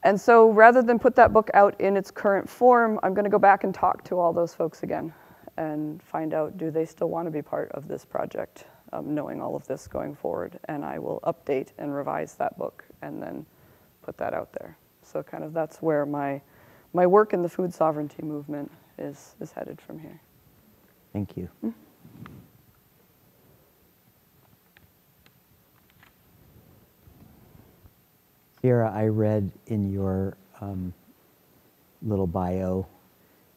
and so rather than put that book out in its current form i'm going to go back and talk to all those folks again and find out do they still want to be part of this project um, knowing all of this going forward. And I will update and revise that book and then put that out there. So kind of that's where my, my work in the food sovereignty movement is, is headed from here. Thank you. Sierra, I read in your um, little bio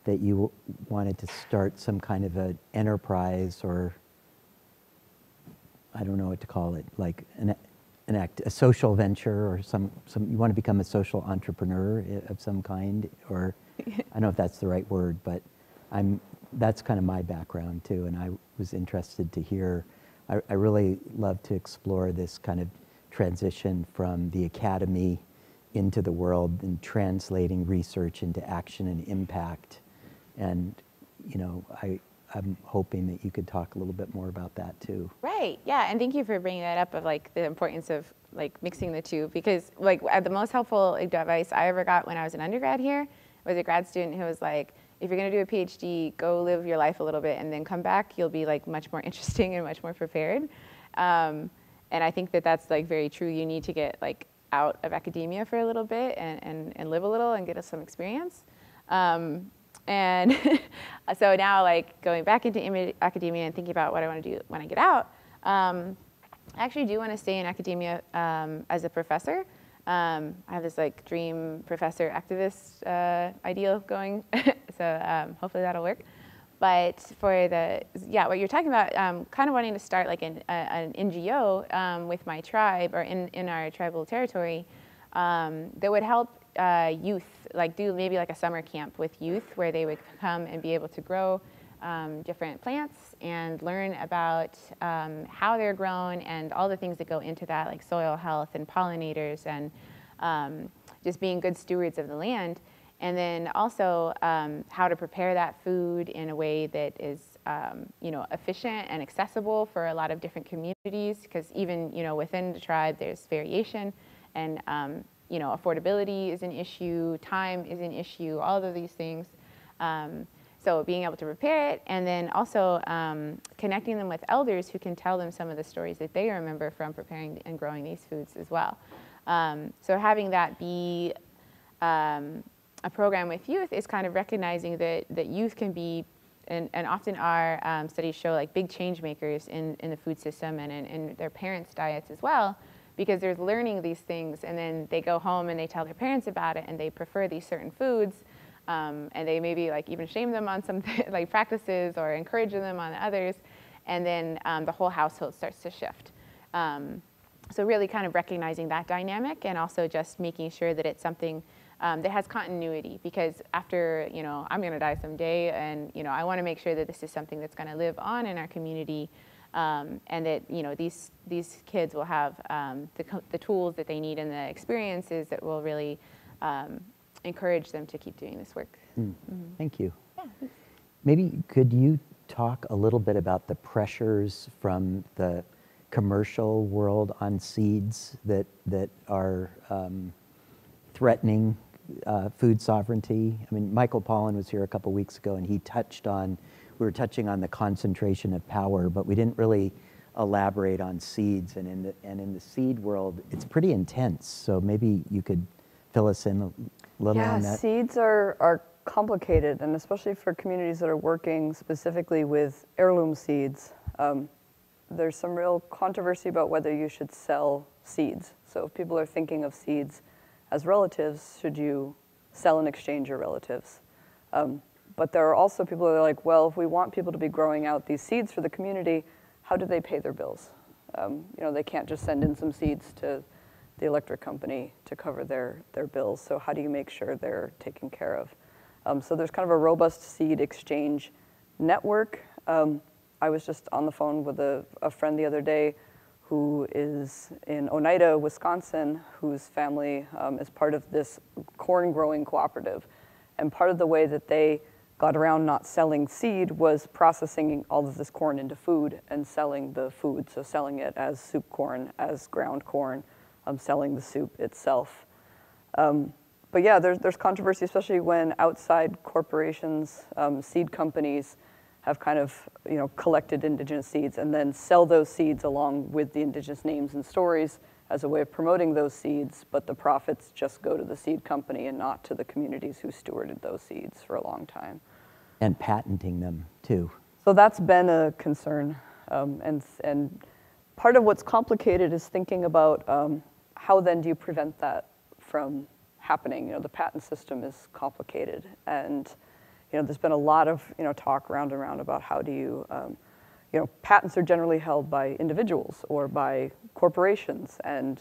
that you wanted to start some kind of an enterprise or I don't know what to call it, like an, an act, a social venture or some, some, you want to become a social entrepreneur of some kind, or I don't know if that's the right word, but I'm, that's kind of my background too, and I was interested to hear. I, I really love to explore this kind of transition from the academy into the world and translating research into action and impact. And, you know, I, I'm hoping that you could talk a little bit more about that too. Right. Yeah. And thank you for bringing that up of like the importance of like mixing the two because like uh, the most helpful advice I ever got when I was an undergrad here was a grad student who was like, if you're going to do a PhD, go live your life a little bit and then come back. You'll be like much more interesting and much more prepared. Um, and I think that that's like very true. You need to get like out of academia for a little bit and, and, and live a little and get us some experience. Um, and so now, like going back into academia and thinking about what I want to do when I get out, um, I actually do want to stay in academia um, as a professor. Um, I have this like dream professor activist uh, ideal going, so um, hopefully that'll work. But for the yeah, what you're talking about, um, kind of wanting to start like an, a, an NGO um, with my tribe or in, in our tribal territory um, that would help uh, youth, like do maybe like a summer camp with youth where they would come and be able to grow um, different plants and learn about um, how they're grown and all the things that go into that, like soil health and pollinators and um, just being good stewards of the land. And then also um, how to prepare that food in a way that is, um, you know, efficient and accessible for a lot of different communities. Because even, you know, within the tribe, there's variation, and um, you know, affordability is an issue, time is an issue, all of these things. Um, so being able to prepare it, and then also um, connecting them with elders who can tell them some of the stories that they remember from preparing and growing these foods as well. Um, so having that be um, a program with youth is kind of recognizing that, that youth can be, and, and often our um, studies show like big change makers in, in the food system and in, in their parents' diets as well, because they're learning these things and then they go home and they tell their parents about it and they prefer these certain foods. Um, and they maybe like even shame them on some like practices or encourage them on others, and then um, the whole household starts to shift. Um, so really kind of recognizing that dynamic and also just making sure that it's something um, that has continuity because after you know i'm going to die someday and you know i want to make sure that this is something that's going to live on in our community um, and that you know these these kids will have um, the, the tools that they need and the experiences that will really um, encourage them to keep doing this work Thank you. Yeah. Maybe could you talk a little bit about the pressures from the commercial world on seeds that that are um, threatening uh, food sovereignty? I mean, Michael Pollan was here a couple weeks ago, and he touched on we were touching on the concentration of power, but we didn't really elaborate on seeds. And in the and in the seed world, it's pretty intense. So maybe you could fill us in a little Yeah, on that. seeds are, are complicated, and especially for communities that are working specifically with heirloom seeds. Um, there's some real controversy about whether you should sell seeds. So if people are thinking of seeds as relatives, should you sell and exchange your relatives? Um, but there are also people that are like, well, if we want people to be growing out these seeds for the community, how do they pay their bills? Um, you know, they can't just send in some seeds to the electric company to cover their, their bills. So how do you make sure they're taken care of? Um, so there's kind of a robust seed exchange network. Um, I was just on the phone with a, a friend the other day who is in Oneida, Wisconsin, whose family um, is part of this corn growing cooperative. And part of the way that they got around not selling seed was processing all of this corn into food and selling the food. So selling it as soup corn, as ground corn, um, selling the soup itself. Um, but yeah, there's, there's controversy, especially when outside corporations, um, seed companies, have kind of you know collected indigenous seeds and then sell those seeds along with the indigenous names and stories as a way of promoting those seeds, but the profits just go to the seed company and not to the communities who stewarded those seeds for a long time. And patenting them too. So that's been a concern. Um, and, and part of what's complicated is thinking about um, how then do you prevent that from happening? You know, the patent system is complicated. And, you know, there's been a lot of, you know, talk round and round about how do you, um, you know, patents are generally held by individuals or by corporations. And,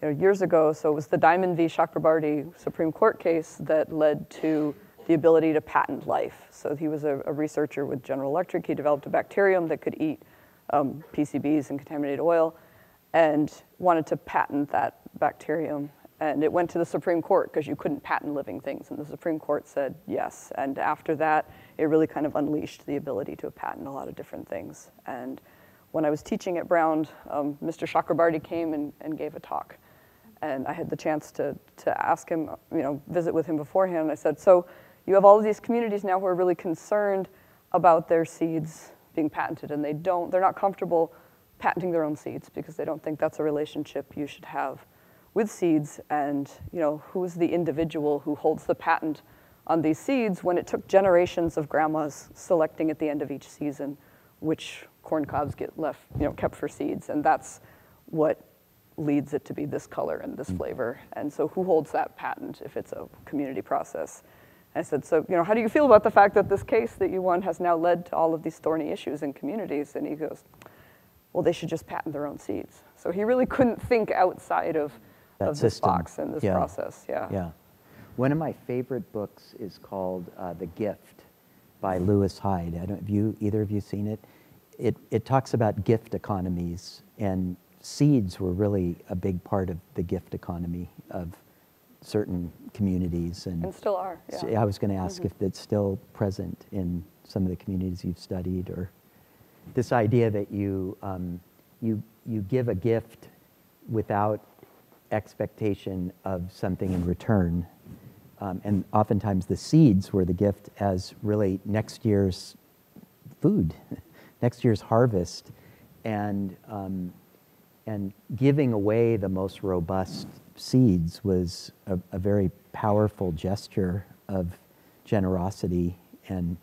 you know, years ago, so it was the Diamond v. Chakrabarty Supreme Court case that led to the ability to patent life. So he was a, a researcher with General Electric. He developed a bacterium that could eat um, PCBs and contaminated oil and wanted to patent that bacterium. And it went to the Supreme Court because you couldn't patent living things. And the Supreme Court said yes. And after that, it really kind of unleashed the ability to patent a lot of different things. And when I was teaching at Brown, um, Mr. Chakrabarty came and, and gave a talk. And I had the chance to, to ask him, you know, visit with him beforehand. And I said, so you have all of these communities now who are really concerned about their seeds being patented and they don't, they're not comfortable patenting their own seeds because they don't think that's a relationship you should have with seeds and you know who's the individual who holds the patent on these seeds when it took generations of grandmas selecting at the end of each season which corn cobs get left you know kept for seeds and that's what leads it to be this color and this mm. flavor and so who holds that patent if it's a community process I said, so, you know, how do you feel about the fact that this case that you won has now led to all of these thorny issues in communities? And he goes, well, they should just patent their own seeds. So he really couldn't think outside of, That of this system. box and this Yeah. process. Yeah. Yeah. One of my favorite books is called uh, The Gift by Lewis Hyde. I don't have you either of you seen it? It it talks about gift economies and seeds were really a big part of the gift economy of certain communities and And still are. Yeah. I was going to ask if it's still present in some of the communities you've studied, or this idea that you um, you you give a gift without expectation of something in return, um, and oftentimes the seeds were the gift as really next year's food, next year's harvest, and um, and giving away the most robust seeds was a, a very powerful gesture of generosity and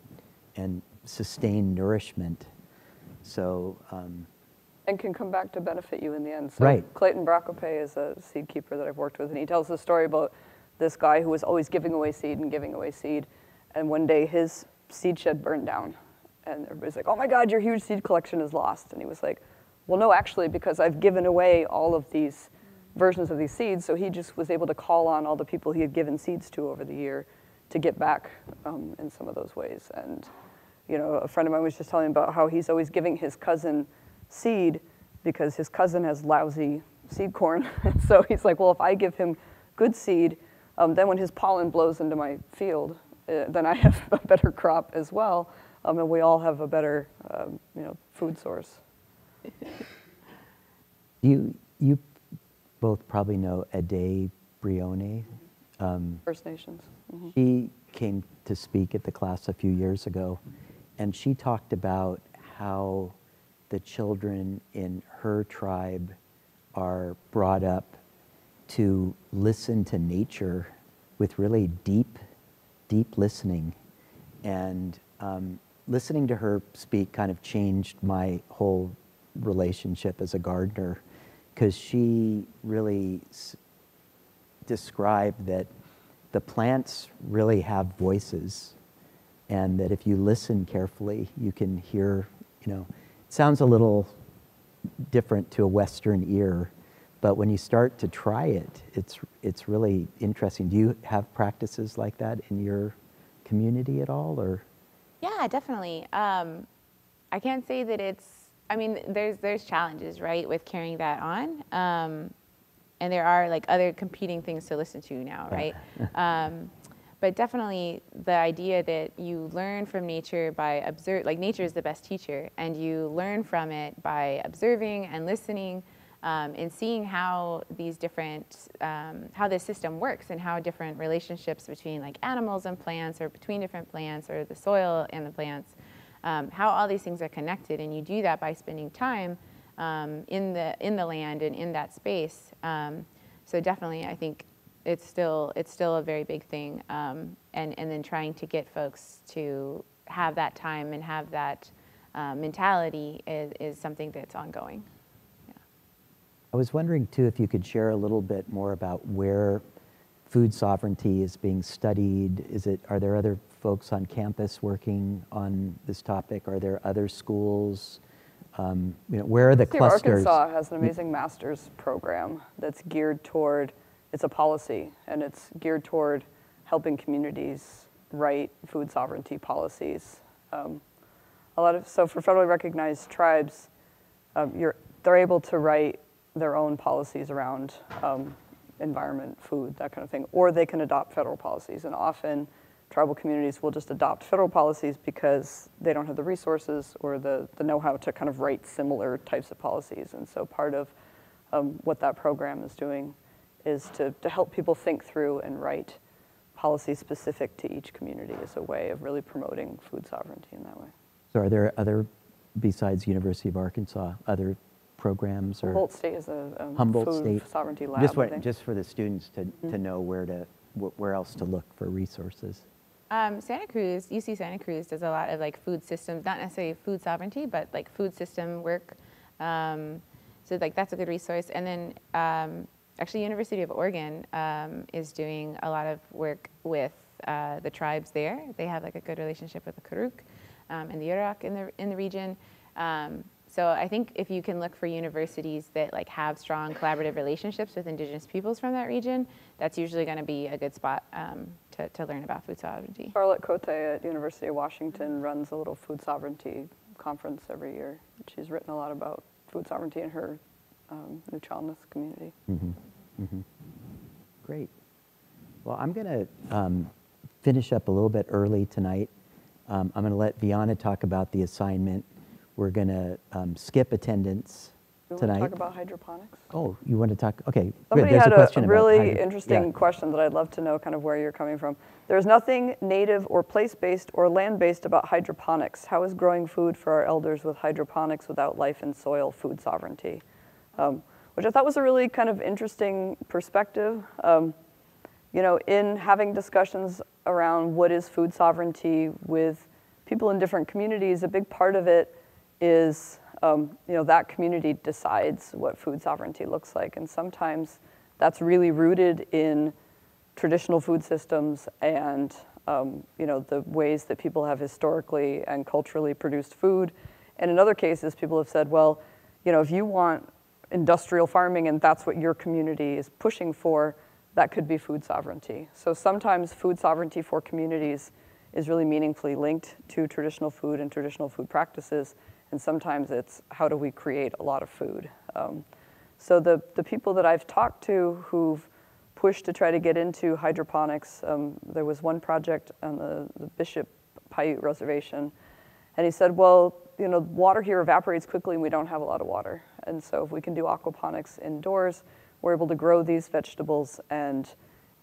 and sustained nourishment. So um, and can come back to benefit you in the end. So Right. Clayton Brascoupé is a seed keeper that I've worked with, and he tells the story about this guy who was always giving away seed and giving away seed, and one day his seed shed burned down, and everybody's like, "Oh my God, your huge seed collection is lost," and he was like, "Well, no, actually, because I've given away all of these versions of these seeds." So he just was able to call on all the people he had given seeds to over the year to get back um, in some of those ways, and you know, a friend of mine was just telling me about how he's always giving his cousin seed because his cousin has lousy seed corn. so he's like, well, if I give him good seed, um, then when his pollen blows into my field, uh, then I have a better crop as well, um, and we all have a better, um, you know, food source. you you both probably know Ade Brione. Um, First Nations. Mhm. She came to speak at the class a few years ago, and she talked about how the children in her tribe are brought up to listen to nature with really deep, deep listening. And um, listening to her speak kind of changed my whole relationship as a gardener because she really described that the plants really have voices and that if you listen carefully you can hear you know sounds a little different to a western ear but when you start to try it it's it's really interesting do you have practices like that in your community at all or Yeah, definitely. Um, I can't say that it's. I mean, there's there's challenges, right, with carrying that on, um, and there are like other competing things to listen to now, right? um, but definitely the idea that you learn from nature by observe, like nature is the best teacher, and you learn from it by observing and listening. Um, and seeing how these different, um, how this system works and how different relationships between like animals and plants or between different plants or the soil and the plants um, how all these things are connected. And you do that by spending time um, in, the, in the land and in that space. Um, so definitely, I think it's still, it's still a very big thing. Um, and, and then trying to get folks to have that time and have that uh, mentality is, is something that's ongoing. Yeah. I was wondering too if you could share a little bit more about where food sovereignty is being studied. Is it, are there other folks on campus working on this topic? Are there other schools? Um, you know, where are the University of clusters? Arkansas has an amazing master's program that's geared toward, it's a policy, and it's geared toward helping communities write food sovereignty policies. Um, a lot of, so for federally recognized tribes, um, they're able to write their own policies around um, environment, food, that kind of thing, or they can adopt federal policies. And often, tribal communities will just adopt federal policies because they don't have the resources or the, the know-how to kind of write similar types of policies. And so part of um, what that program is doing is to, to help people think through and write policies specific to each community as a way of really promoting food sovereignty in that way. So are there other, besides University of Arkansas, other programs or? Humboldt State is a um, Humboldt food State? sovereignty lab. Just, what, just for the students to, Mm-hmm. to know where to, wh- where else to look for resources. Um, Santa Cruz, UC Santa Cruz does a lot of like food systems, not necessarily food sovereignty, but like food system work. Um, so like that's a good resource. And then um, actually University of Oregon um, is doing a lot of work with uh, the tribes there. They have like a good relationship with the Karuk um, and the Yurok in the in the region. Um, so I think if you can look for universities that like have strong collaborative relationships with indigenous peoples from that region, that's usually going to be a good spot um, to, to learn about food sovereignty. Charlotte Cote at University of Washington runs a little food sovereignty conference every year. She's written a lot about food sovereignty in her um, Nuu-chah-nulth community. Great. Well, I'm going to um, finish up a little bit early tonight. Um, I'm going to let Viana talk about the assignment. We're going to um, skip attendance We want tonight. to talk about hydroponics? oh, you want to talk? Okay. Somebody There's had a a, really interesting yeah. question that I'd love to know kind of where you're coming from. There's nothing native or place-based or land-based about hydroponics. How is growing food for our elders with hydroponics without life and soil food sovereignty? Um, which I thought was a really kind of interesting perspective. Um, you know, in having discussions around what is food sovereignty with people in different communities, a big part of it is, um, you know, that community decides what food sovereignty looks like. And sometimes that's really rooted in traditional food systems and, um, you know, the ways that people have historically and culturally produced food. And in other cases, people have said, well, you know, if you want industrial farming and that's what your community is pushing for, that could be food sovereignty. So sometimes food sovereignty for communities is really meaningfully linked to traditional food and traditional food practices, and sometimes it's how do we create a lot of food. Um, so the, the people that I've talked to who've pushed to try to get into hydroponics, um, there was one project on the, the Bishop Paiute Reservation, and he said, well, you know, water here evaporates quickly and we don't have a lot of water. And so if we can do aquaponics indoors, we're able to grow these vegetables and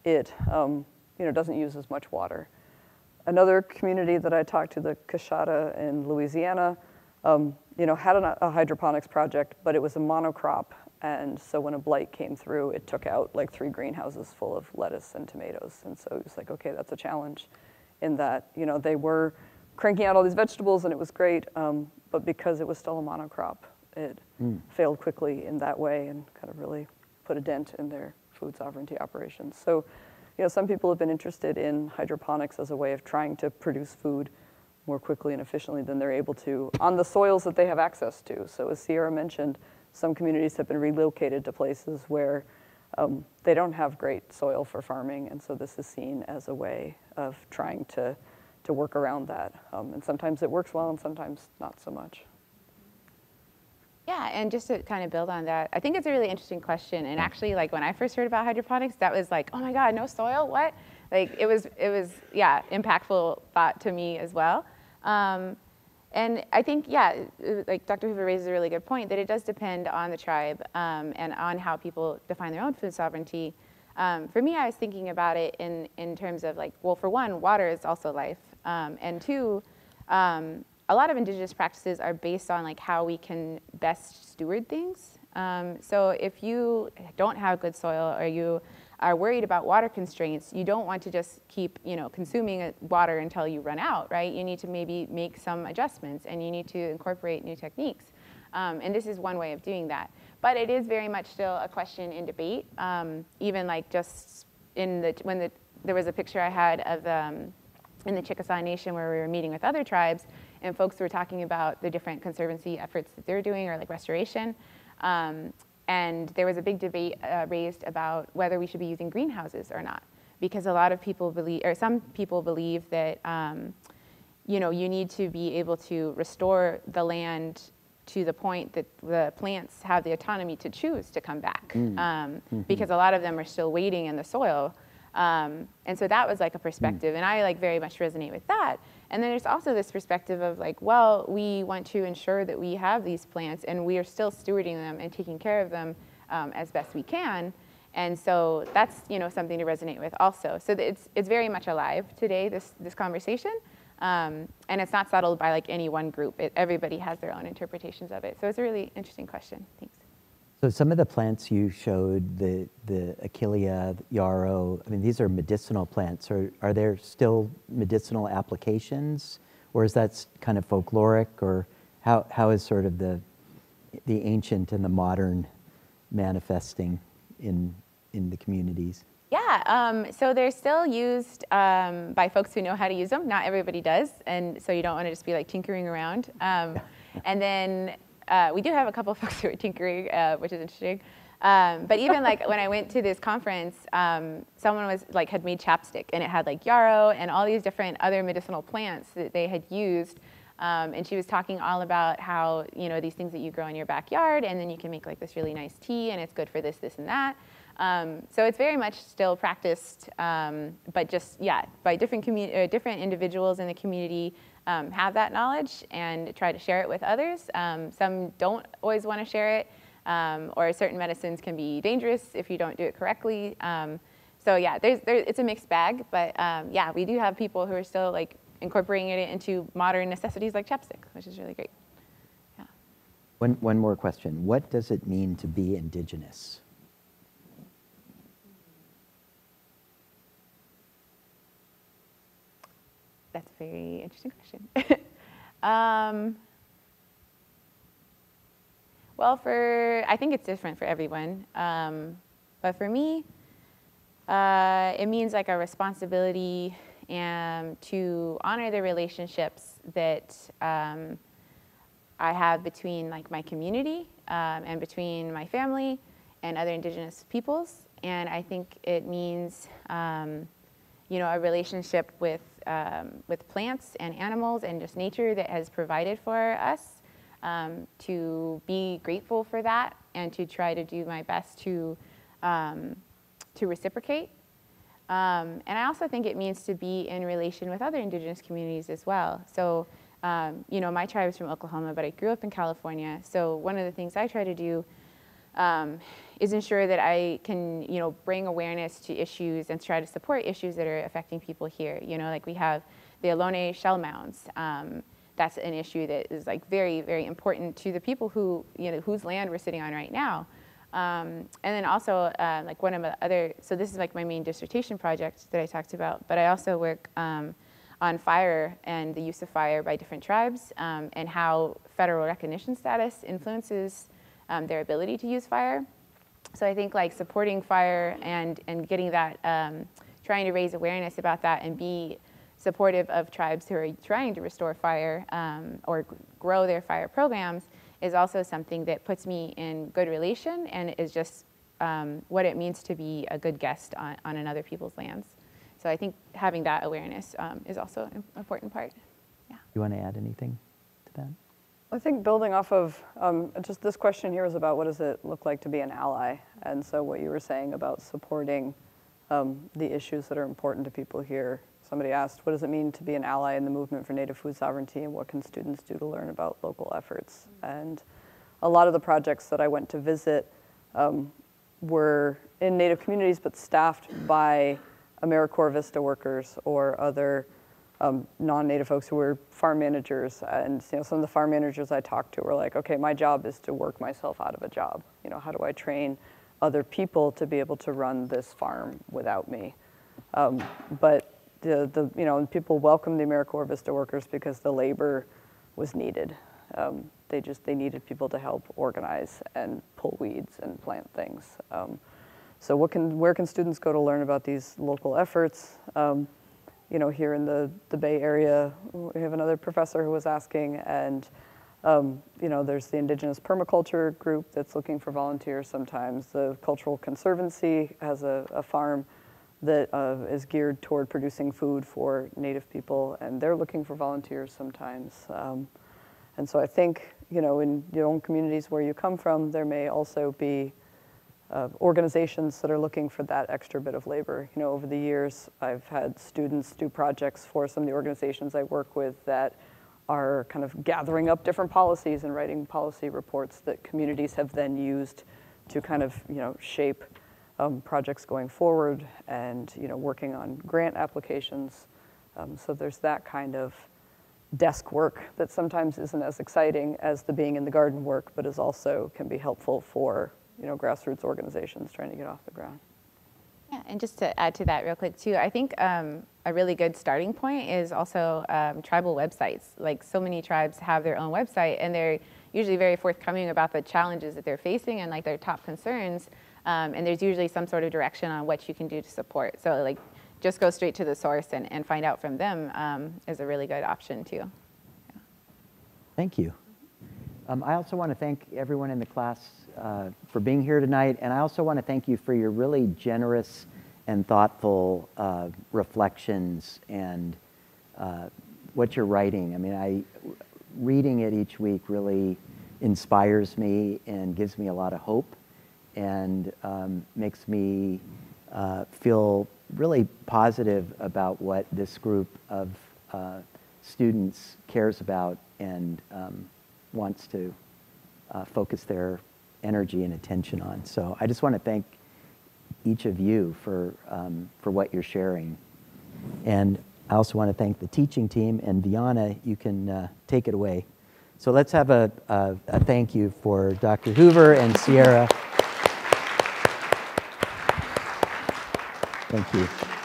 it, um, you know, doesn't use as much water. Another community that I talked to, the Coushatta in Louisiana, um, you know, had an, a hydroponics project, but it was a monocrop. And so when a blight came through, it took out like three greenhouses full of lettuce and tomatoes. And so it was like, okay, that's a challenge in that, you know, they were cranking out all these vegetables and it was great, um, but because it was still a monocrop, it failed quickly in that way and kind of really put a dent in their food sovereignty operations. So, you know, some people have been interested in hydroponics as a way of trying to produce food more quickly and efficiently than they're able to on the soils that they have access to. So, as Sierra mentioned, some communities have been relocated to places where um, they don't have great soil for farming, and so this is seen as a way of trying to, to work around that. Um, and sometimes it works well, and sometimes not so much. Yeah, and just to kind of build on that, I think it's a really interesting question. And actually, like when I first heard about hydroponics, that was like, oh my God, no soil? What? Like it was, it was, yeah, impactful thought to me as well. Um, and I think, yeah, like Dr. Hoover raises a really good point that it does depend on the tribe um, and on how people define their own food sovereignty. Um, for me, I was thinking about it in, in terms of like, well, for one, water is also life. Um, and two, um, a lot of indigenous practices are based on like how we can best steward things. Um, so if you don't have good soil or you are worried about water constraints, you don't want to just keep, you know, consuming uh, water until you run out, right? You need to maybe make some adjustments and you need to incorporate new techniques. Um, and this is one way of doing that. But it is very much still a question in debate. Um, even like just in the, when the, there was a picture I had of um, in the Chickasaw Nation where we were meeting with other tribes and folks were talking about the different conservancy efforts that they're doing or like restoration. Um, and there was a big debate uh, raised about whether we should be using greenhouses or not. Because a lot of people believe, or some people believe that, um, you know, you need to be able to restore the land to the point that the plants have the autonomy to choose to come back. Um, mm-hmm. Because a lot of them are still waiting in the soil. Um, and so that was like a perspective, mm. and I like very much resonate with that. And then there's also this perspective of like, well, we want to ensure that we have these plants and we are still stewarding them and taking care of them um, as best we can. And so that's you know something to resonate with also. So it's it's very much alive today this this conversation, um, and it's not settled by like any one group. It, everybody has their own interpretations of it. So it's a really interesting question. Thanks. So some of the plants you showed, the, the Achillea, the yarrow, I mean, these are medicinal plants. Are, are there still medicinal applications? Or is that kind of folkloric? Or how, how is sort of the, the ancient and the modern manifesting in, in the communities? Yeah, um, so they're still used um, by folks who know how to use them. Not everybody does, and so you don't want to just be like tinkering around. Um, and then uh, we do have a couple folks who are tinkering, uh, which is interesting. Um, but even like when I went to this conference, um, someone was like had made chapstick and it had like yarrow and all these different other medicinal plants that they had used. Um, and she was talking all about how you know these things that you grow in your backyard and then you can make like this really nice tea and it's good for this, this, and that. Um, so it's very much still practiced, um, but just yeah, by different commu- uh, different individuals in the community um, have that knowledge and try to share it with others. Um, some don't always want to share it, um, or certain medicines can be dangerous if you don't do it correctly. Um, so yeah, there's, there, it's a mixed bag, but um, yeah, we do have people who are still like incorporating it into modern necessities like chapstick, which is really great. Yeah. One, one more question. What does it mean to be indigenous? That's a very interesting question. um, well, for I think it's different for everyone, um, but for me, uh, it means like a responsibility and to honor the relationships that um, I have between like my community um, and between my family and other Indigenous peoples, and I think it means um, you know a relationship with um, with plants and animals and just nature that has provided for us, um, to be grateful for that and to try to do my best to, um, to reciprocate. Um, and I also think it means to be in relation with other indigenous communities as well. So, um, you know, my tribe is from Oklahoma, but I grew up in California. So one of the things I try to do um, is ensure that I can, you know, bring awareness to issues and try to support issues that are affecting people here. You know, like we have the Ohlone shell mounds. Um, that's an issue that is like very, very important to the people who, you know, whose land we're sitting on right now. Um, and then also, uh, like one of the other, so this is like my main dissertation project that I talked about, but I also work um, on fire and the use of fire by different tribes um, and how federal recognition status influences um, their ability to use fire. So I think like supporting fire and, and getting that, um, trying to raise awareness about that and be supportive of tribes who are trying to restore fire um, or grow their fire programs is also something that puts me in good relation and is just um, what it means to be a good guest on, on another people's lands. So I think having that awareness um, is also an important part. Yeah. You want to add anything to that? I think building off of um, just this question here is about what does it look like to be an ally? And so what you were saying about supporting um, the issues that are important to people here. Somebody asked, what does it mean to be an ally in the movement for native food sovereignty and what can students do to learn about local efforts? And a lot of the projects that I went to visit um, were in native communities but staffed by AmeriCorps Vista workers or other um, non-native folks who were farm managers. And you know, some of the farm managers I talked to were like, okay, my job is to work myself out of a job. You know, how do I train other people to be able to run this farm without me? Um, but the, the, you know, people welcomed the AmeriCorps Vista workers because the labor was needed. Um, they just, they needed people to help organize and pull weeds and plant things. Um, so what can, where can students go to learn about these local efforts? You know, here in the, the Bay Area, we have another professor who was asking, and um, you know, there's the Indigenous Permaculture Group that's looking for volunteers sometimes. The Cultural Conservancy has a, a farm that uh, is geared toward producing food for Native people, and they're looking for volunteers sometimes. Um, and so I think, you know, in your own communities where you come from, there may also be uh, organizations that are looking for that extra bit of labor. You know, over the years, I've had students do projects for some of the organizations I work with that are kind of gathering up different policies and writing policy reports that communities have then used to kind of, you know, shape um, projects going forward and, you know, working on grant applications. Um, so there's that kind of desk work that sometimes isn't as exciting as the being in the garden work, but is also can be helpful for you know, grassroots organizations trying to get off the ground. Yeah, and just to add to that real quick too, I think um, a really good starting point is also um, tribal websites. Like so many tribes have their own website and they're usually very forthcoming about the challenges that they're facing and like their top concerns. Um, and there's usually some sort of direction on what you can do to support. So like just go straight to the source and, and find out from them um, is a really good option too. Yeah. Thank you. Um, I also want to thank everyone in the class uh, for being here tonight, and I also want to thank you for your really generous and thoughtful uh, reflections and uh, what you're writing. I mean, I reading it each week really inspires me and gives me a lot of hope, and um, makes me uh, feel really positive about what this group of uh, students cares about and um, wants to uh, focus their energy and attention on. So I just want to thank each of you for, um, for what you're sharing. And I also want to thank the teaching team. And Viana, you can uh, take it away. So let's have a, a, a thank you for Dr. Hoover and Sierra. Thank you.